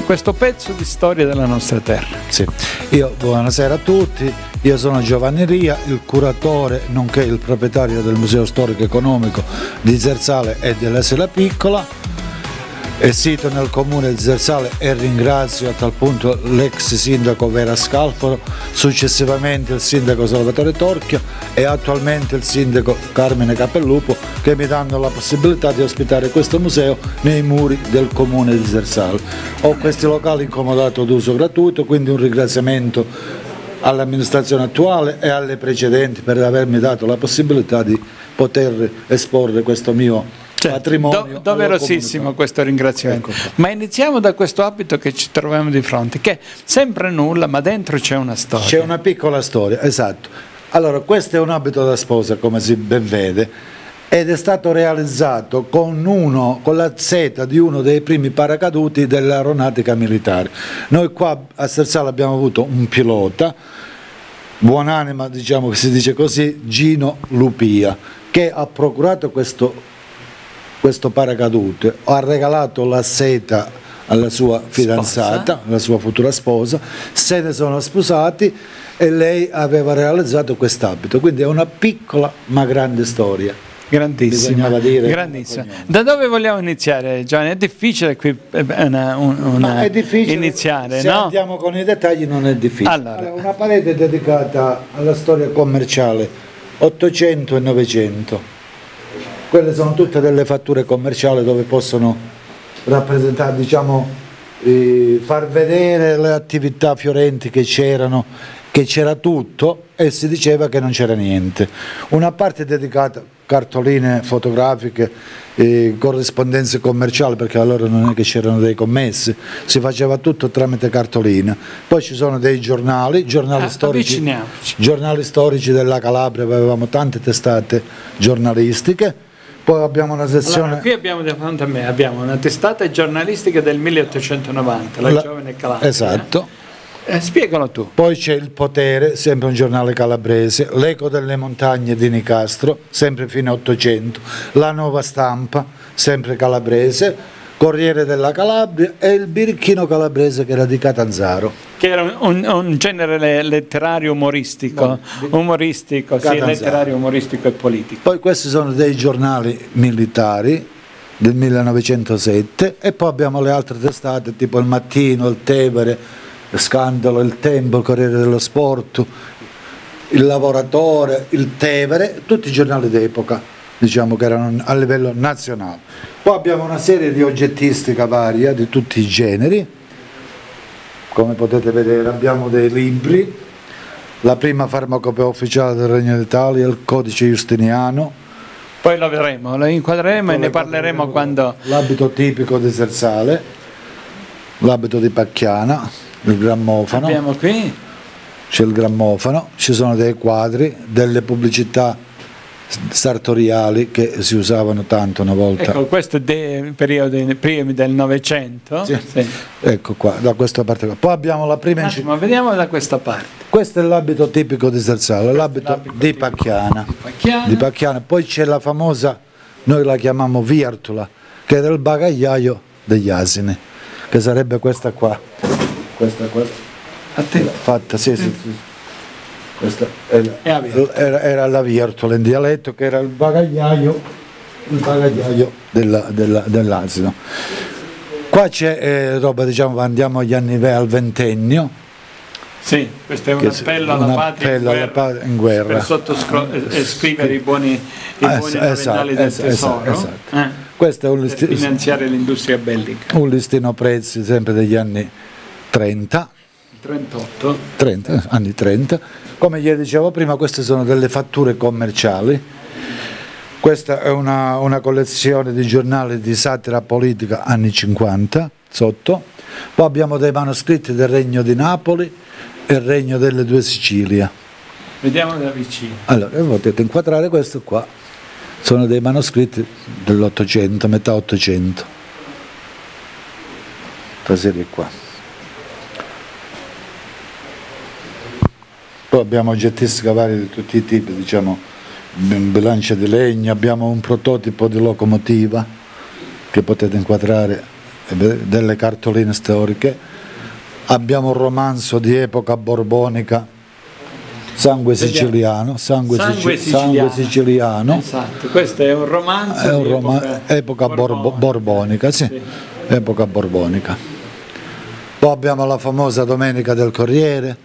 questo pezzo di storia della nostra terra. Sì. Io, buonasera a tutti, io sono Giovanni Ria, il curatore nonché il proprietario del Museo Storico Economico di Sersale e della Sela Piccola è sito nel comune di Zersale e ringrazio a tal punto l'ex sindaco Vera Scalforo, successivamente il sindaco Salvatore Torchio e attualmente il sindaco Carmine Capellupo che mi danno la possibilità di ospitare questo museo nei muri del comune di Zersale. Ho questi locali incomodato d'uso gratuito, quindi un ringraziamento all'amministrazione attuale e alle precedenti per avermi dato la possibilità di poter esporre questo mio cioè, patrimonio. Do, doverosissimo questo ringraziamento. Ecco ma iniziamo da questo abito che ci troviamo di fronte, che sembra nulla, ma dentro c'è una storia. C'è una piccola storia, esatto. Allora, questo è un abito da sposa, come si ben vede, ed è stato realizzato con, uno, con la seta di uno dei primi paracaduti dell'aeronautica militare. Noi qua a Sterzale abbiamo avuto un pilota, buonanima, diciamo che si dice così, Gino Lupia, che ha procurato questo questo paracadute, ha regalato la seta alla sua fidanzata, Sposa. alla sua futura sposa, se ne sono sposati e lei aveva realizzato quest'abito, quindi è una piccola ma grande storia. Grandissima, Bisognava dire grandissima. Da dove vogliamo iniziare, Giovanni? È difficile qui eh, una, un- una- è difficile, iniziare, se no? andiamo con i dettagli non è difficile. Allora. una parete dedicata alla storia commerciale 800 e 900. Quelle sono tutte delle fatture commerciali dove possono rappresentare, diciamo, eh, far vedere le attività fiorenti che c'erano, che c'era tutto e si diceva che non c'era niente. Una parte dedicata a cartoline fotografiche, eh, corrispondenze commerciali, perché allora non è che c'erano dei commessi, si faceva tutto tramite cartoline. Poi ci sono dei giornali, giornali Ah, storici, giornali storici della Calabria, avevamo tante testate giornalistiche. Poi abbiamo una sezione Allora, qui abbiamo fronte a me abbiamo una testata giornalistica del 1890, la, La- giovane Calabria. Esatto. Eh, spiegalo tu. Poi c'è Il Potere, sempre un giornale calabrese, L'Eco delle Montagne di Nicastro, sempre fine 800, La Nuova Stampa, sempre calabrese, Corriere della Calabria e il Birichino calabrese che era di Catanzaro. Che era un, un- genere le- letterario umoristico, umoristico, sì, letterario umoristico e politico. Poi questi sono dei giornali militari del 1907 e poi abbiamo le altre testate tipo Il Mattino, Il Tevere, Scandalo, Il Tempo, il Corriere dello Sport, Il Lavoratore, Il Tevere, tutti i giornali d'epoca, diciamo che erano a livello nazionale. Poi abbiamo una serie di oggettistica varia di tutti i generi, come potete vedere abbiamo dei libri, la prima farmacopea ufficiale del Regno d'Italia, il codice Giustiniano, Poi lo vedremo, lo inquadreremo e ne parleremo quando... l'abito tipico di Sersale, l'abito di Pacchiana, il grammofano, Abbiamo qui. C'è il grammofano, ci sono dei quadri, delle pubblicità sartoriali che si usavano tanto una volta. Ecco, questo è dei periodi primi del Novecento. Sì. Sì. Ecco qua, da questa parte qua. Poi abbiamo la prima attimo, vediamo da questa parte. Questo è l'abito tipico di Sersale, l'abito di. Pacchiana. Di Pacchiana. Poi c'è la famosa, noi la chiamiamo Virtula, che era il bagagliaio degli asini, che sarebbe questa qua. Questa qua. A te. Fatta, sì, sì, sì. Questa era, era- era la Virtula in dialetto, che era il bagagliaio, il bagagliaio della- della- dell'asino. Qua c'è eh, roba, diciamo, andiamo agli anni al ventennio, Sì, questo è un appello alla patria, in, guerra, in guerra. per sottoscro- eh, eh, scrivere i buoni, i Ah, buoni esatto, del es- tesoro esatto. eh, questo è un, per listi- finanziare l'industria bellica. un listino prezzi sempre degli anni 30, 38. 30, eh, anni 30. Come gli dicevo prima, queste sono delle fatture commerciali. Questa è una, una collezione di giornali di satira politica anni 50, sotto. Poi abbiamo dei manoscritti del Regno di Napoli e il Regno delle due Sicilie. Vediamo da vicino. Allora, potete inquadrare questo qua. Sono dei manoscritti dell'Ottocento, metà Ottocento. Questa serie qua. Poi abbiamo oggettistica varia di tutti i tipi, diciamo, b- bilancia di legno, abbiamo un prototipo di locomotiva che potete inquadrare, e vedete, delle cartoline storiche, abbiamo un romanzo di epoca borbonica, sangue siciliano, sangue, Sangue sici- sangue siciliano. siciliano. Esatto, questo è un romanzo È un di roma- epoca, epoca borbo- borbonica, sì. Sì. epoca borbonica. Poi abbiamo la famosa Domenica del Corriere,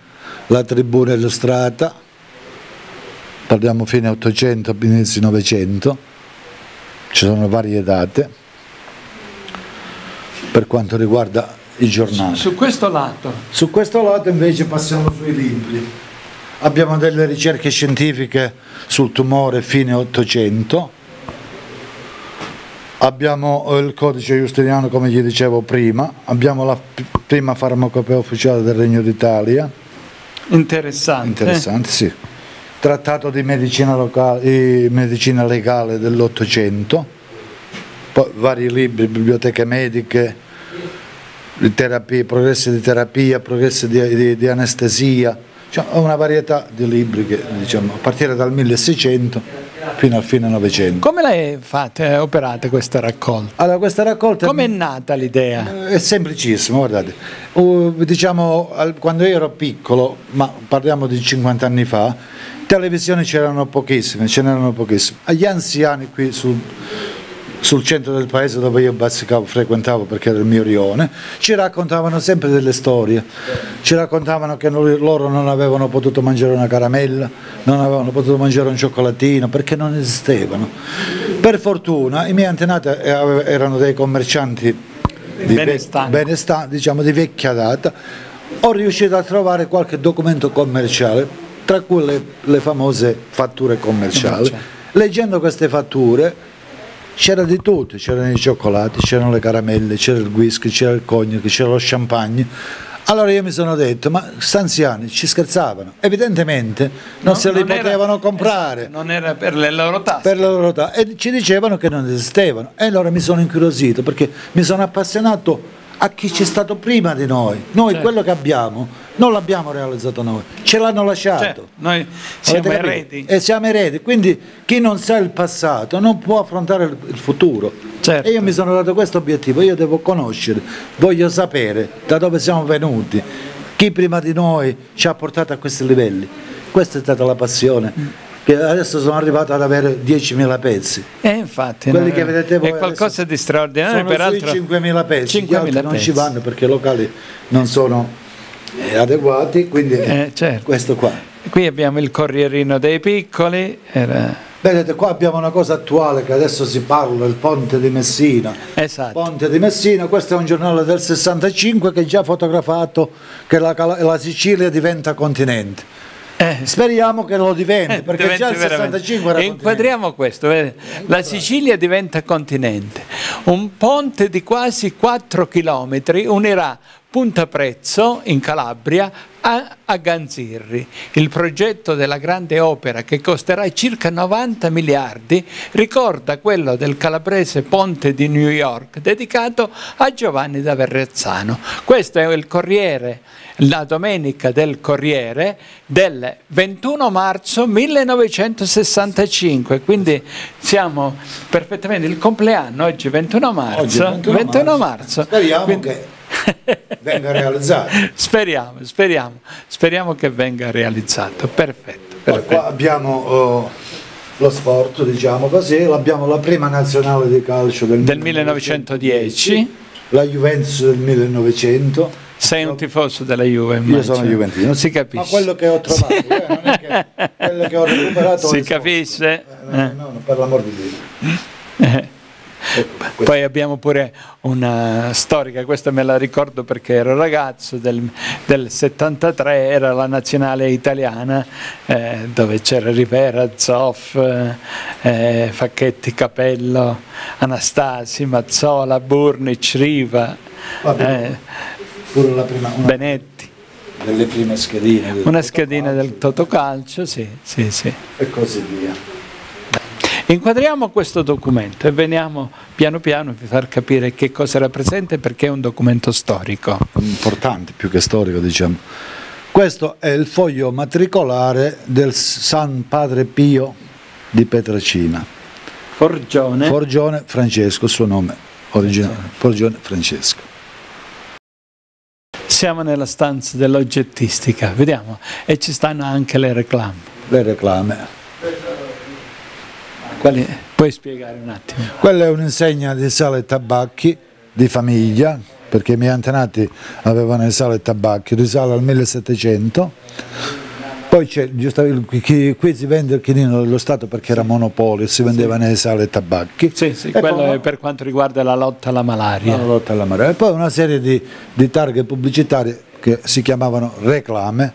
la Tribuna Illustrata, parliamo fine 800, inizi 900, ci sono varie date per quanto riguarda i giornali. Su questo lato, Su questo lato invece passiamo sui libri. Abbiamo delle ricerche scientifiche sul tumore fine 800. Abbiamo eh, il codice giustiniano come gli dicevo prima, abbiamo la prima farmacopea ufficiale del Regno d'Italia, interessante. interessante, sì. Trattato di medicina, locale, medicina legale dell'Ottocento, vari libri, biblioteche mediche, di terapia, progressi di terapia, progressi di, di- di anestesia, cioè una varietà di libri che diciamo a partire dal 1600 fino al fine Novecento. Come le fate, operate questa raccolta? Allora, questa raccolta Come è nata l'idea? è semplicissimo, guardate. Uh, diciamo, quando io ero piccolo, ma parliamo di 50 anni fa, televisioni c'erano pochissime, ce n'erano pochissime. Agli anziani qui sul, sul centro del paese dove io bazzicavo, frequentavo perché era il mio rione, ci raccontavano sempre delle storie, ci raccontavano che loro non avevano potuto mangiare una caramella, non avevano potuto mangiare un cioccolatino perché non esistevano. Per fortuna i miei antenati eh, erano dei commercianti di ve- Benestanti. benesta- diciamo di vecchia data, ho riuscito a trovare qualche documento commerciale, tra cui le, le famose fatture commerciali. Leggendo queste fatture c'era di tutto, c'erano i cioccolati, c'erano le caramelle, c'era il whisky, c'era il cognac, c'era lo champagne. Allora io mi sono detto, ma sti anziani ci scherzavano, evidentemente non No, se li non era- potevano comprare esatto, non era per le loro tasche. per la loro età e ci dicevano che non esistevano e allora mi sono incuriosito perché mi sono appassionato a chi c'è stato prima di noi noi Certo. quello che abbiamo non l'abbiamo realizzato noi ce l'hanno lasciato Certo, noi siamo eredi. e siamo eredi quindi chi non sa il passato non può affrontare il, futuro Certo. e io mi sono dato questo obiettivo io devo conoscere voglio sapere da dove siamo venuti chi prima di noi ci ha portato a questi livelli questa è stata la passione che adesso sono arrivato ad avere 10.000 pezzi E infatti quelli no, che vedete voi è qualcosa di straordinario, sono peraltro sui 5.000 pezzi, gli altri 5.000 non ci pezzi. vanno perché i locali non sono eh, adeguati, quindi Eh, certo. questo qua. Qui abbiamo il Corrierino dei Piccoli, era- Vedete, qua abbiamo una cosa attuale che adesso si parla, il ponte di Messina. esatto. Ponte di Messina, questo è un giornale del 65 che già ha fotografato che la, la Sicilia diventa continente. Eh, Speriamo che lo diventi, perché diventi già il veramente. 65 era continente. inquadriamo questo, vedi? la Sicilia diventa continente, un ponte di quasi 4 km unirà Punta Prezzo in Calabria a, a Ganzirri. Il progetto della grande opera che costerà circa 90 miliardi ricorda quello del calabrese ponte di New York dedicato a Giovanni da Verrazzano. Questo è il Corriere, la domenica del Corriere del 21 marzo 1965, quindi siamo perfettamente il compleanno, oggi 21 marzo. Oggi è 21 marzo. Speriamo Quindi- che (laughs) venga realizzato. (laughs) Speriamo, speriamo, speriamo che venga realizzato. Perfetto, perfetto. qua abbiamo oh, lo sport, diciamo così, abbiamo la prima nazionale di calcio del, Del 1910, la Juventus del 1900. sei un tifoso della Juve, Io immagino. sono Juventino. Si capisce. Ma quello che ho trovato, eh, non è che (laughs) quello che ho recuperato Si capisce. Eh, no, no, no, per l'amor di Dio. Poi abbiamo pure una storica, questa me la ricordo perché ero ragazzo, del, del 73 era la nazionale italiana eh, dove c'era Rivera, Zoff, eh, eh, Facchetti, Capello, Anastasi, Mazzola, Burnic, Riva, eh, prima, Benetti. delle prime schedine. del Una schedina del Totocalcio, sì, sì, sì. E così via. Inquadriamo questo documento e veniamo piano piano a far capire che cosa rappresenta e perché è un documento storico. Importante, più che storico, diciamo. Questo è il foglio matricolare del San Padre Pio di Petracina. Forgione. Forgione Francesco, il suo nome originale. Forgione Francesco. Siamo nella stanza dell'oggettistica, vediamo, e ci stanno anche le reclame. Le reclame. Quali... Puoi spiegare un attimo? Quella è un'insegna di sale e tabacchi di famiglia, perché i miei antenati avevano i sale e tabacchi, risale al 1700. Poi c'è, il- qui, si vende il chinino dello Stato perché era monopolio, si vendeva nei sale e tabacchi. Sì, sì, E quello poi- è per quanto riguarda la lotta alla malaria. la lotta alla marea. E poi una serie di, di targhe pubblicitarie che si chiamavano reclame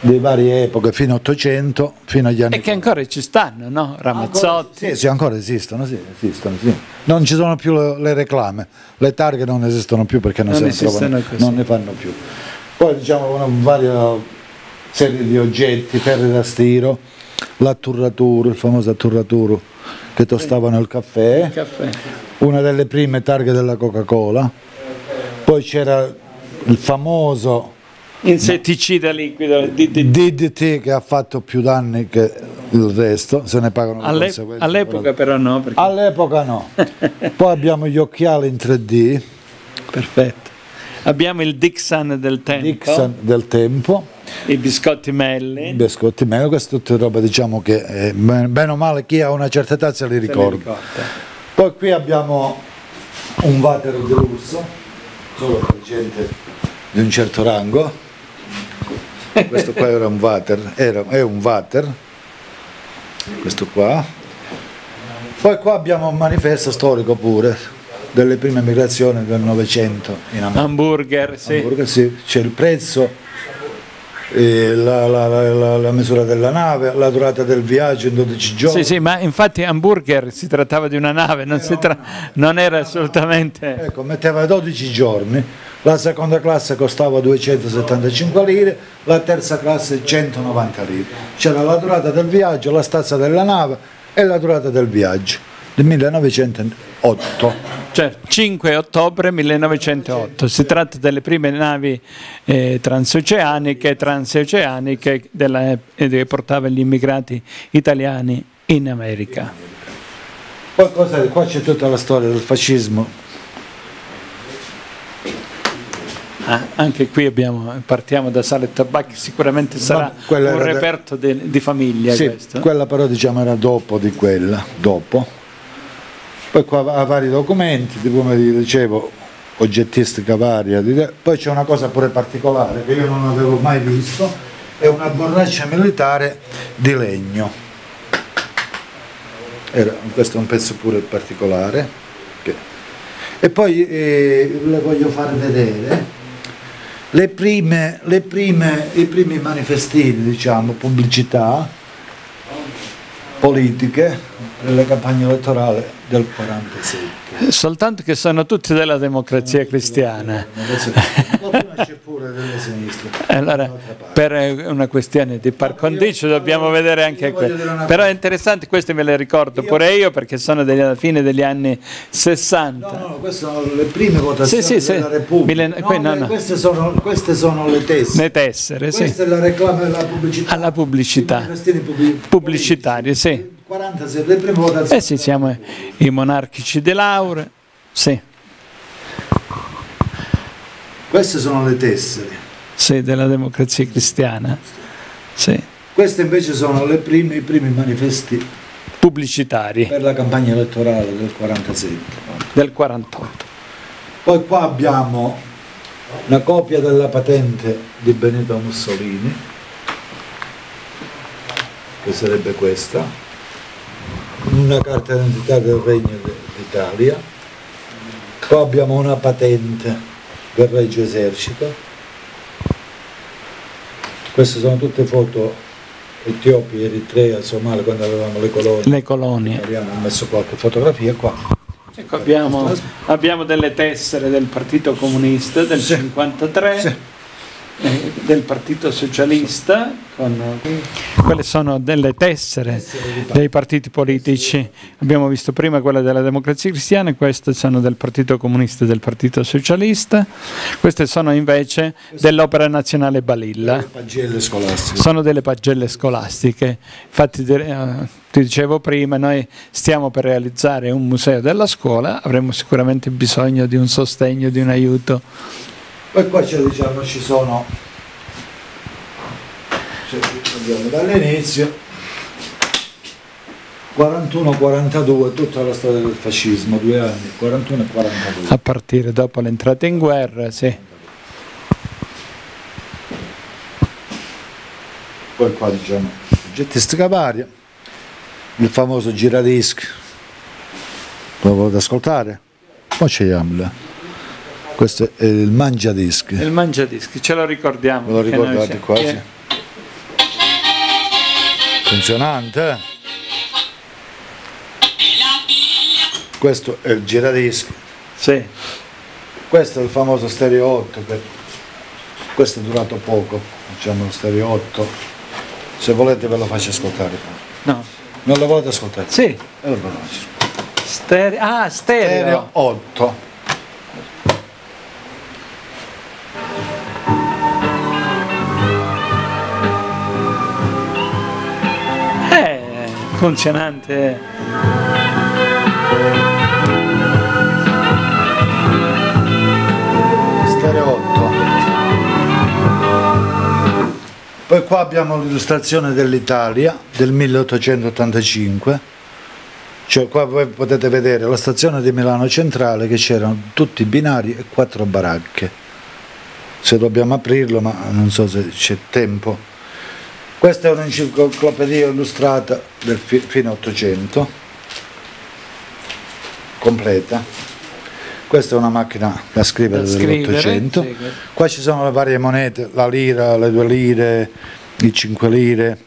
di varie epoche, fino all'Ottocento, fino agli anni E che ancora ci stanno, no? Ramazzotti. Sì, sì, ancora esistono, sì, esistono, sì. Non ci sono più le, le reclame, le targhe non esistono più perché non, Non se ne trovano, così. non ne fanno più. Poi diciamo una varia serie di oggetti, ferri da stiro, l'atturraturo, il famoso atturraturo che tostavano il caffè, Caffè. una delle prime targhe della Coca-Cola, poi c'era il famoso Insetticida liquido, DDT. Che ha fatto più danni che il resto, se ne pagano le Alle- conseguenze. all'epoca però no, perché- All'epoca no. (laughs) Poi abbiamo gli occhiali in 3D, Perfetto. Abbiamo il Dixon del tempo, Dixon del tempo, i biscotti Melli. biscotti meno, questa è tutta roba diciamo che eh, ben- bene o male chi ha una certa età se li ricorda. Poi qui abbiamo un water delusso, solo per gente di un certo rango. Questo qua era un water, era, è un water, questo qua. Poi qua abbiamo un manifesto storico pure, delle prime migrazioni del Novecento in America. Hamburger, sì. Hamburger, sì, c'è il prezzo, eh, la, la- la- la- misura della nave, la durata del viaggio in 12 giorni. Sì, sì, ma infatti Hamburger si trattava di una nave, non, si tra- non era assolutamente... Ecco, metteva 12 giorni, la seconda classe costava 275 lire, la terza classe 190 lire. C'era la durata del viaggio, la stazza della nave e la durata del viaggio del 1908. Cioè, 5 ottobre 1908, si tratta delle prime navi eh, transoceaniche e transoceaniche della- eh, che portavano gli immigrati italiani in America. Poi cosa- qua c'è tutta la storia del fascismo. Ah, anche qui abbiamo, partiamo da Sale e Tabacchi, sicuramente sarà un reperto de- di famiglia Sì, questo. quella però diciamo era dopo di quella, dopo. Poi qua ha vari documenti, tipo come dicevo, oggettistica varia. Poi c'è una cosa pure particolare che io non avevo mai visto, è una borraccia militare di legno. Era- questo è un pezzo pure particolare. E poi eh, le voglio far vedere le prime, le prime, i primi manifestini, diciamo, pubblicità politiche delle campagne elettorali del 47. Soltanto che sono tutti della democrazia cristiana. Prima c'è pure delle sinistre. (laughs) Allora, per eh, una questione di par condicio dobbiamo vedere anche questo. Però è interessante, queste me le ricordo pure io perché sono della fine degli anni 60. No, no, queste sono le prime votazioni Sì, sì, sì. della Repubblica. No, que- no. Queste, sono, queste sono le teste. Le tessere, sì. Questa è la reclama della pubblicità. Alla pubblicità. I manifestini pubblici- Pubblicitari, sì. 46, le prime votazioni. Eh sì, siamo i monarchici di Laure. Sì, Queste sono le tessere. sì, della democrazia cristiana. Sì. Queste invece sono le prime, i primi manifesti Pubblicitari per la campagna elettorale del 47. del 48. Poi qua abbiamo una copia della patente di Benito Mussolini, che sarebbe questa, una carta d'identità del Regno d'Italia, qua abbiamo una patente del Regio Esercito, queste sono tutte foto Etiopia, Eritrea, Somalia, quando avevamo le colonie. Le colonie. Abbiamo messo qualche fotografia qua. Ecco, abbiamo, abbiamo delle tessere del Partito Comunista del 53, eh, del Partito Socialista, con- quelle sono delle tessere dei partiti politici. Abbiamo visto prima quella della Democrazia Cristiana, queste sono del Partito Comunista e del Partito Socialista, queste sono invece dell'Opera Nazionale Balilla. Sono delle pagelle scolastiche. Infatti, eh, ti dicevo prima, noi stiamo per realizzare un museo della scuola, avremo sicuramente bisogno di un sostegno, di un aiuto. Poi qua c'è, diciamo, ci sono, cioè, andiamo dall'inizio, 41-42, tutta la storia del fascismo, due anni, 41 e 42. A partire dopo l'entrata in guerra, sì. Poi qua diciamo, oggettistica varia, il famoso giradisc, lo volete ascoltare? Poi ci là. Questo è il mangiadisc, Il mangiadischi, ce lo ricordiamo. lo ricordate quasi? eh, Funzionante, eh? Questo è il giradisc. Sì. Questo è il famoso stereo 8, che questo è durato poco, diciamo lo stereo 8. Se volete ve lo faccio ascoltare. No. Non lo volete ascoltare? Sì. E lo faccio. Stereo. Ah, stereo. Stereo 8. Funzionante. Stereo 8. Poi qua abbiamo l'illustrazione dell'Italia del 1885. Cioè qua voi potete vedere la stazione di Milano Centrale che c'erano tutti i binari e quattro baracche. Se dobbiamo aprirlo, ma non so se c'è tempo. Questa è un'enciclopedia illustrata del fi- fine 800, completa. Questa è una macchina da scrivere Da scrivere, dell'Ottocento. sì. Qua ci sono le varie monete, la lira, le due lire, i cinque lire.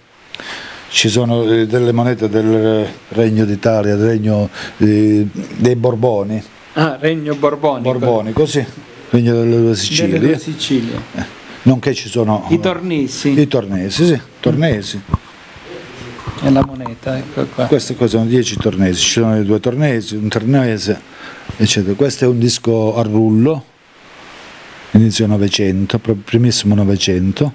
Ci sono eh, delle monete del Regno d'Italia, del Regno eh, dei Borboni, Ah, Regno Borbonico. Borboni, così, Regno delle due Sicilie. Delle due Sicilie. Nonché ci sono I tornesi i tornesi, sì, tornesi. e la moneta, ecco qua. Queste qua sono 10 tornesi, ci sono i due tornesi, un tornese, eccetera. Questo è un disco a rullo, inizio Novecento, primissimo Novecento.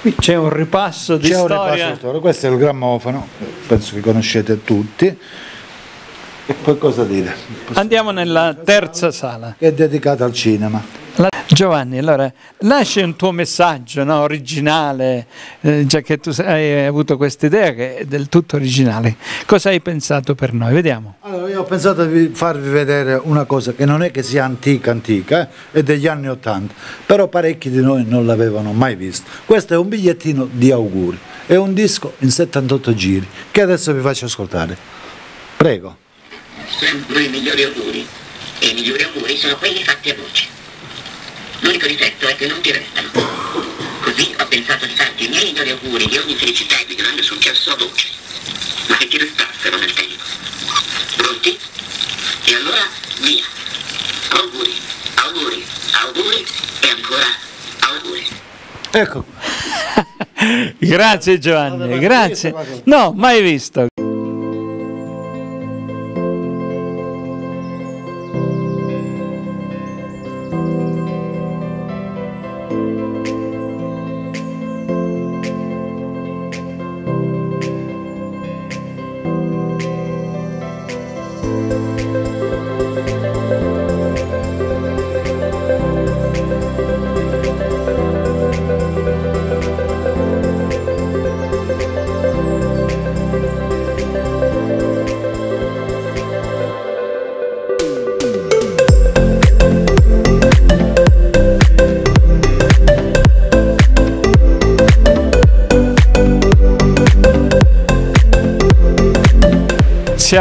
Qui c'è un ripasso di C'è un storia. ripasso di storia, questo è il grammofono, penso che conoscete tutti. E poi cosa dire? Andiamo nella terza sala. Che è dedicata al cinema. La- Giovanni, allora, lascia un tuo messaggio no, originale, eh, già che tu hai avuto questa idea che è del tutto originale. Cosa hai pensato per noi? Vediamo. Allora, io ho pensato di farvi vedere una cosa che non è che sia antica, antica, eh, è degli anni Ottanta, però parecchi di noi non l'avevano mai visto. Questo è un bigliettino di auguri, è un disco in 78 giri, che adesso vi faccio ascoltare. Prego. sempre i migliori auguri e i migliori auguri sono quelli fatti a voce. L'unico difetto è che non ti restano. Così ho pensato di farti i miei migliori auguri di ogni felicità e di grande successo a voce, ma che ti restassero nel tempo. Pronti? E allora via. Auguri, auguri, auguri e ancora auguri. Ecco, (laughs) Grazie Giovanni, grazie. No, mai visto.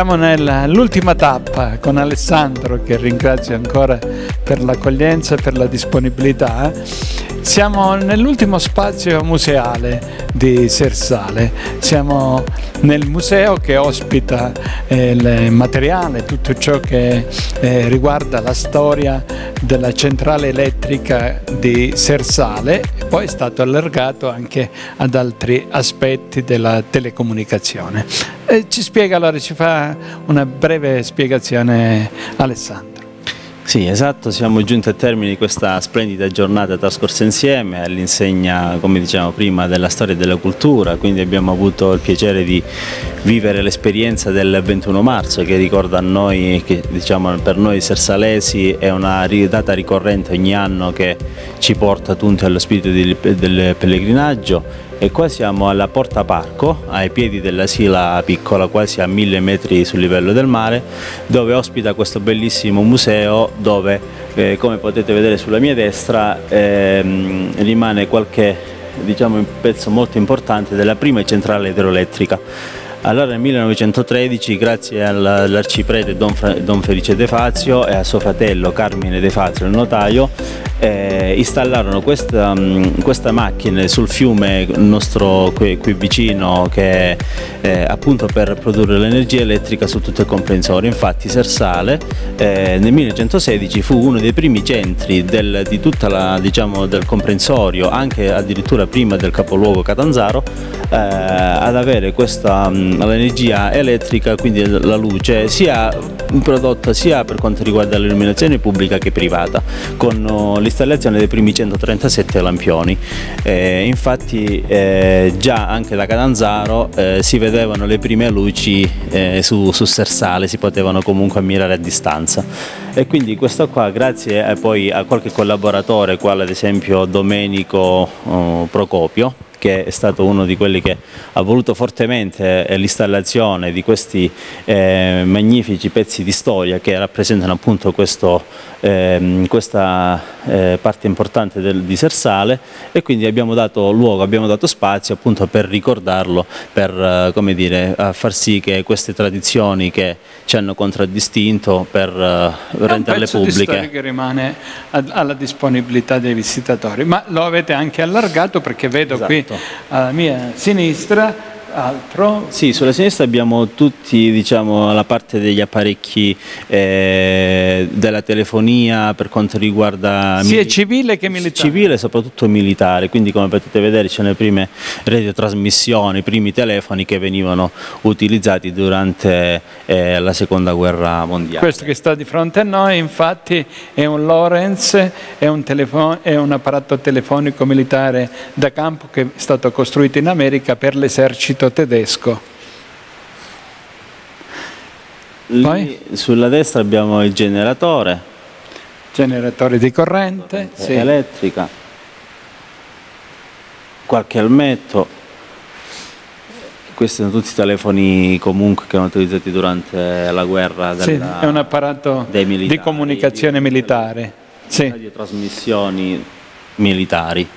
Siamo nell'ultima tappa con Alessandro che ringrazio ancora per l'accoglienza e per la disponibilità. Siamo nell'ultimo spazio museale di Sersale, siamo nel museo che ospita eh, il materiale, tutto ciò che eh, riguarda la storia della centrale elettrica di Sersale e poi è stato allargato anche ad altri aspetti della telecomunicazione. Eh, ci spiega allora, ci fa una breve spiegazione Alessandro. Sì, esatto, siamo giunti al termine di questa splendida giornata trascorsa insieme all'insegna, come dicevamo prima, della storia e della cultura, quindi abbiamo avuto il piacere di vivere l'esperienza del 21 marzo che ricorda a noi, che diciamo per noi sersalesi è una data ricorrente ogni anno che ci porta tutti allo spirito del pellegrinaggio e qua siamo alla Porta Parco, ai piedi della Sila piccola, quasi a mille metri sul livello del mare, dove ospita questo bellissimo museo dove, eh, come potete vedere sulla mia destra, ehm, rimane qualche diciamo, un pezzo molto importante della prima centrale idroelettrica. Allora nel 1913, grazie al- all'arciprete Don, Don Felice De Fazio e a suo fratello Carmine De Fazio, il notaio, eh, installarono questa, mh, questa macchina sul fiume nostro qui, qui vicino che eh, appunto per produrre l'energia elettrica su tutto il comprensorio. Infatti Sersale eh, nel 1916 fu uno dei primi centri del, di tutta la, diciamo, del comprensorio, anche addirittura prima del capoluogo Catanzaro, eh, ad avere questa mh, l'energia elettrica, quindi la luce, sia prodotta sia per quanto riguarda l'illuminazione pubblica che privata, con oh, l'installazione dei primi 137 lampioni. Eh, infatti eh, già anche da Catanzaro eh, si vedevano le prime luci eh, su, su Sersale, si potevano comunque ammirare a distanza. E quindi questo qua grazie poi a qualche collaboratore, quale ad esempio Domenico oh, Procopio, che è stato uno di quelli che ha voluto fortemente eh, l'installazione di questi eh, magnifici pezzi di storia che rappresentano appunto questo, eh, questa eh, parte importante del, di Sersale e quindi abbiamo dato luogo, abbiamo dato spazio appunto per ricordarlo, per eh, come dire, far sì che queste tradizioni che ci hanno contraddistinto per uh, renderle pubbliche. Che rimane alla disponibilità dei visitatori, ma lo avete anche allargato perché vedo esatto. qui alla mia sinistra altro? Sì, sulla sinistra abbiamo tutti diciamo, la parte degli apparecchi eh, della telefonia per quanto riguarda... Sia civile che militare? Civile soprattutto militare, quindi come potete vedere sono le prime radiotrasmissioni, i primi telefoni che venivano utilizzati durante eh, la seconda guerra mondiale. Questo che sta di fronte a noi infatti è un Lorenz, è un, è un apparato telefonico militare da campo che è stato costruito in America per l'esercito esercito tedesco. Lì, sulla destra abbiamo il generatore. Generatore di corrente, sì. elettrica, qualche almetto. Questi sono tutti i telefoni comunque che erano utilizzati durante la guerra della, sì, è un apparato di comunicazione militare. Sì. trasmissioni militari.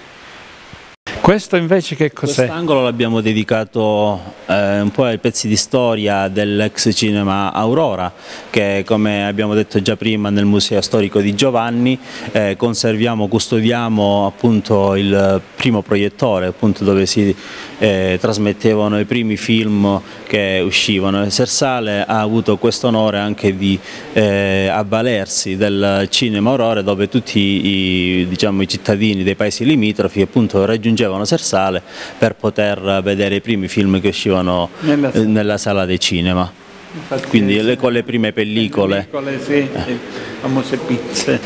Questo invece che cos'è? Quest'angolo l'abbiamo dedicato eh, un po' ai pezzi di storia dell'ex cinema Aurora, che come abbiamo detto già prima nel Museo Storico di Giovanni eh, conserviamo, custodiamo appunto il primo proiettore, appunto dove si eh, trasmettevano i primi film che uscivano. Sersale ha avuto questo onore anche di eh, avvalersi del cinema Aurora dove tutti i, diciamo, i cittadini dei paesi limitrofi appunto raggiungevano Sersale per poter vedere i primi film che uscivano nella, eh, nella sala dei cinema. Infatti, Quindi le, con le prime pellicole. pellicole sì, eh. le famose pizze.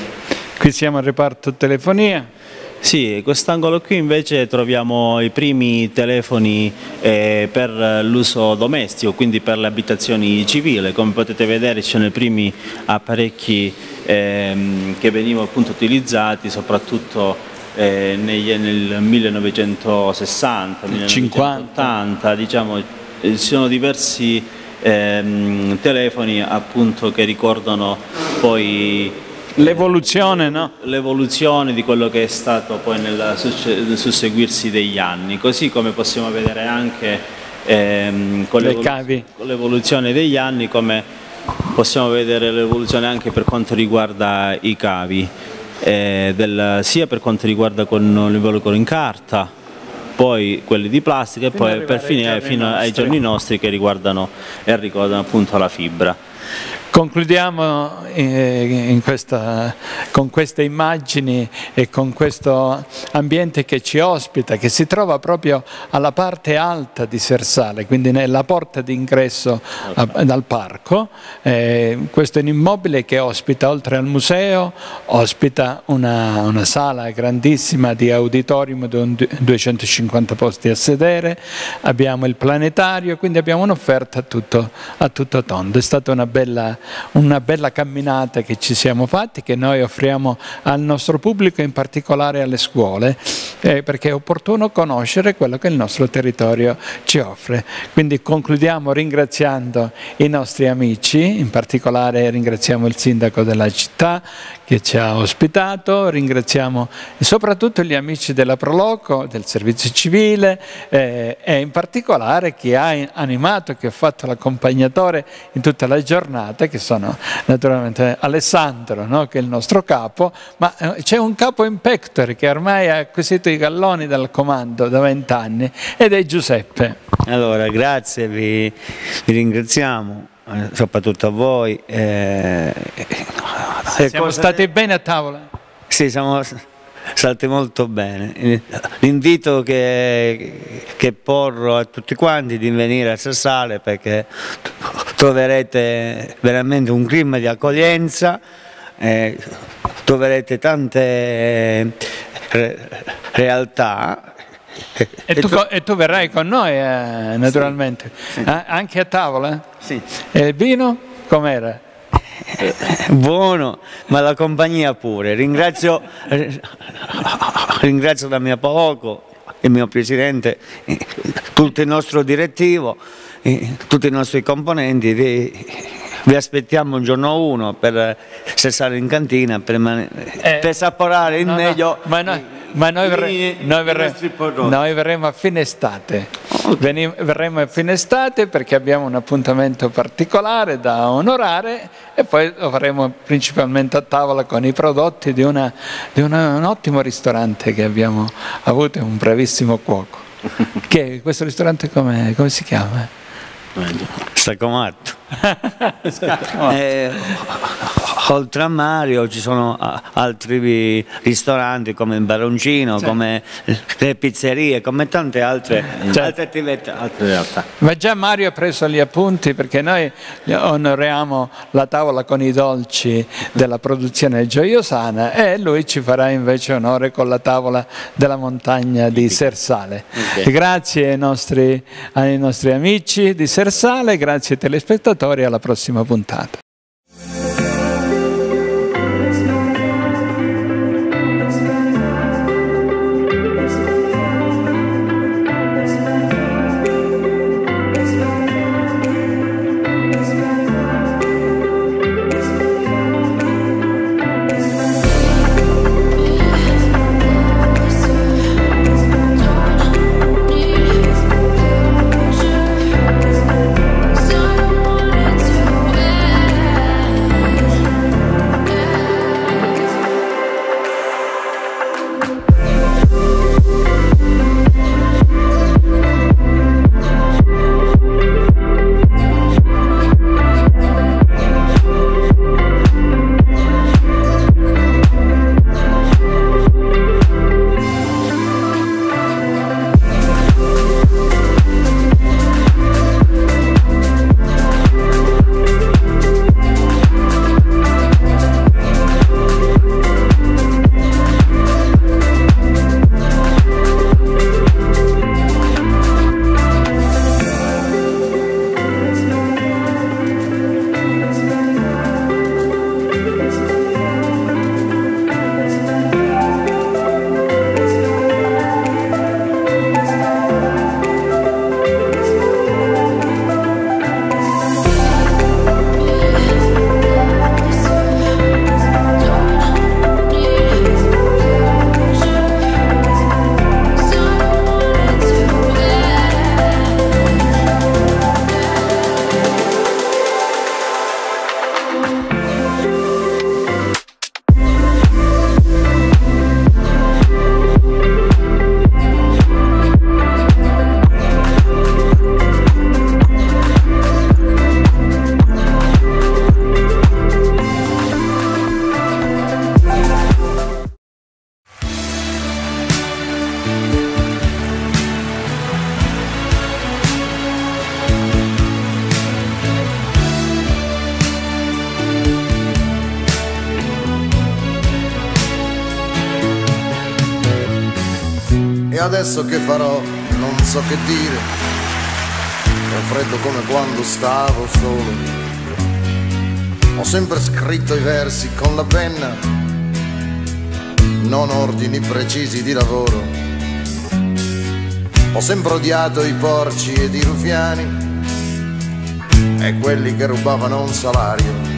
Qui siamo al reparto telefonia. Sì, quest'angolo qui invece troviamo i primi telefoni eh, per l'uso domestico, quindi per le abitazioni civili. Come potete vedere ci sono i primi apparecchi ehm, che venivano appunto utilizzati soprattutto eh, negli, nel 1960, 1980, diciamo, eh, ci sono diversi ehm, telefoni appunto che ricordano poi L'evoluzione, no? L'evoluzione di quello che è stato poi nel susseguirsi degli anni, così come possiamo vedere anche ehm, con l'evoluzione degli anni, come possiamo vedere l'evoluzione anche per quanto riguarda i cavi eh, del, sia per quanto riguarda con l'involucro in carta, poi quelli di plastica e poi per finire fino ai giorni nostri che riguardano e ricordano appunto la fibra. Concludiamo eh, questa, con queste immagini e con questo ambiente che ci ospita, che si trova proprio alla parte alta di Sersale, quindi nella porta d'ingresso dal parco. Eh, questo è un immobile che ospita, oltre al museo, ospita una, una sala grandissima di auditorium con 250 posti a sedere, abbiamo il planetario, quindi abbiamo un'offerta a a tutto tondo. È stata una bella una bella camminata che ci siamo fatti, che noi offriamo al nostro pubblico, in particolare alle scuole, eh, perché è opportuno conoscere quello che il nostro territorio ci offre. Quindi concludiamo ringraziando i nostri amici, in particolare ringraziamo il sindaco della città che ci ha ospitato, ringraziamo soprattutto gli amici della Proloco, del servizio civile eh, e in particolare chi ha animato, chi ha fatto l'accompagnatore in tutta la giornata, che sono naturalmente Alessandro, no? che è il nostro capo, ma eh, c'è un capo in pectore che ormai ha acquisito i galloni dal comando da vent'anni ed è Giuseppe. Allora, grazie, vi, vi ringraziamo eh, soprattutto a voi. Eh, siamo cose... stati bene a tavola? Sì, siamo, state molto bene. L'invito che, che porro a tutti quanti di venire a Sassale perché troverete veramente un clima di accoglienza, eh, troverete tante eh, realtà e tu, e tu, verrai con noi, eh, naturalmente, sì, sì. Eh, anche a tavola? Sì. E il vino com'era? Buono, ma la compagnia pure. Ringrazio, ringrazio da mia poco il mio presidente, tutto il nostro direttivo, tutti i nostri componenti. Vi aspettiamo un giorno uno per cessare in cantina, per, eh, per saporare il no, meglio. No, ma no ma noi, verre, noi, verre, noi, verremo a fine estate. Okay. verremo a fine estate perché abbiamo un appuntamento particolare da onorare e poi lo faremo principalmente a tavola con i prodotti di, una, di una, un ottimo ristorante che abbiamo avuto, un bravissimo cuoco. (laughs) che questo ristorante come si chiama? Stacomatto. Eh, oltre a Mario ci sono altri ristoranti come il Baroncino, certo. come le pizzerie, come tante altre, certo. altre, attività, altre realtà. Ma già Mario ha preso gli appunti perché noi onoriamo la tavola con i dolci della produzione gioiosana e lui ci farà invece onore con la tavola della montagna di Sersale. Okay. Grazie ai nostri, ai nostri amici di Sersale, grazie ai telespettatori, alla prossima puntata. Adesso che farò non so che dire. È freddo come quando stavo solo. Ho sempre scritto i versi con la penna, non ordini precisi di lavoro. Ho sempre odiato i porci ed i rufiani e quelli che rubavano un salario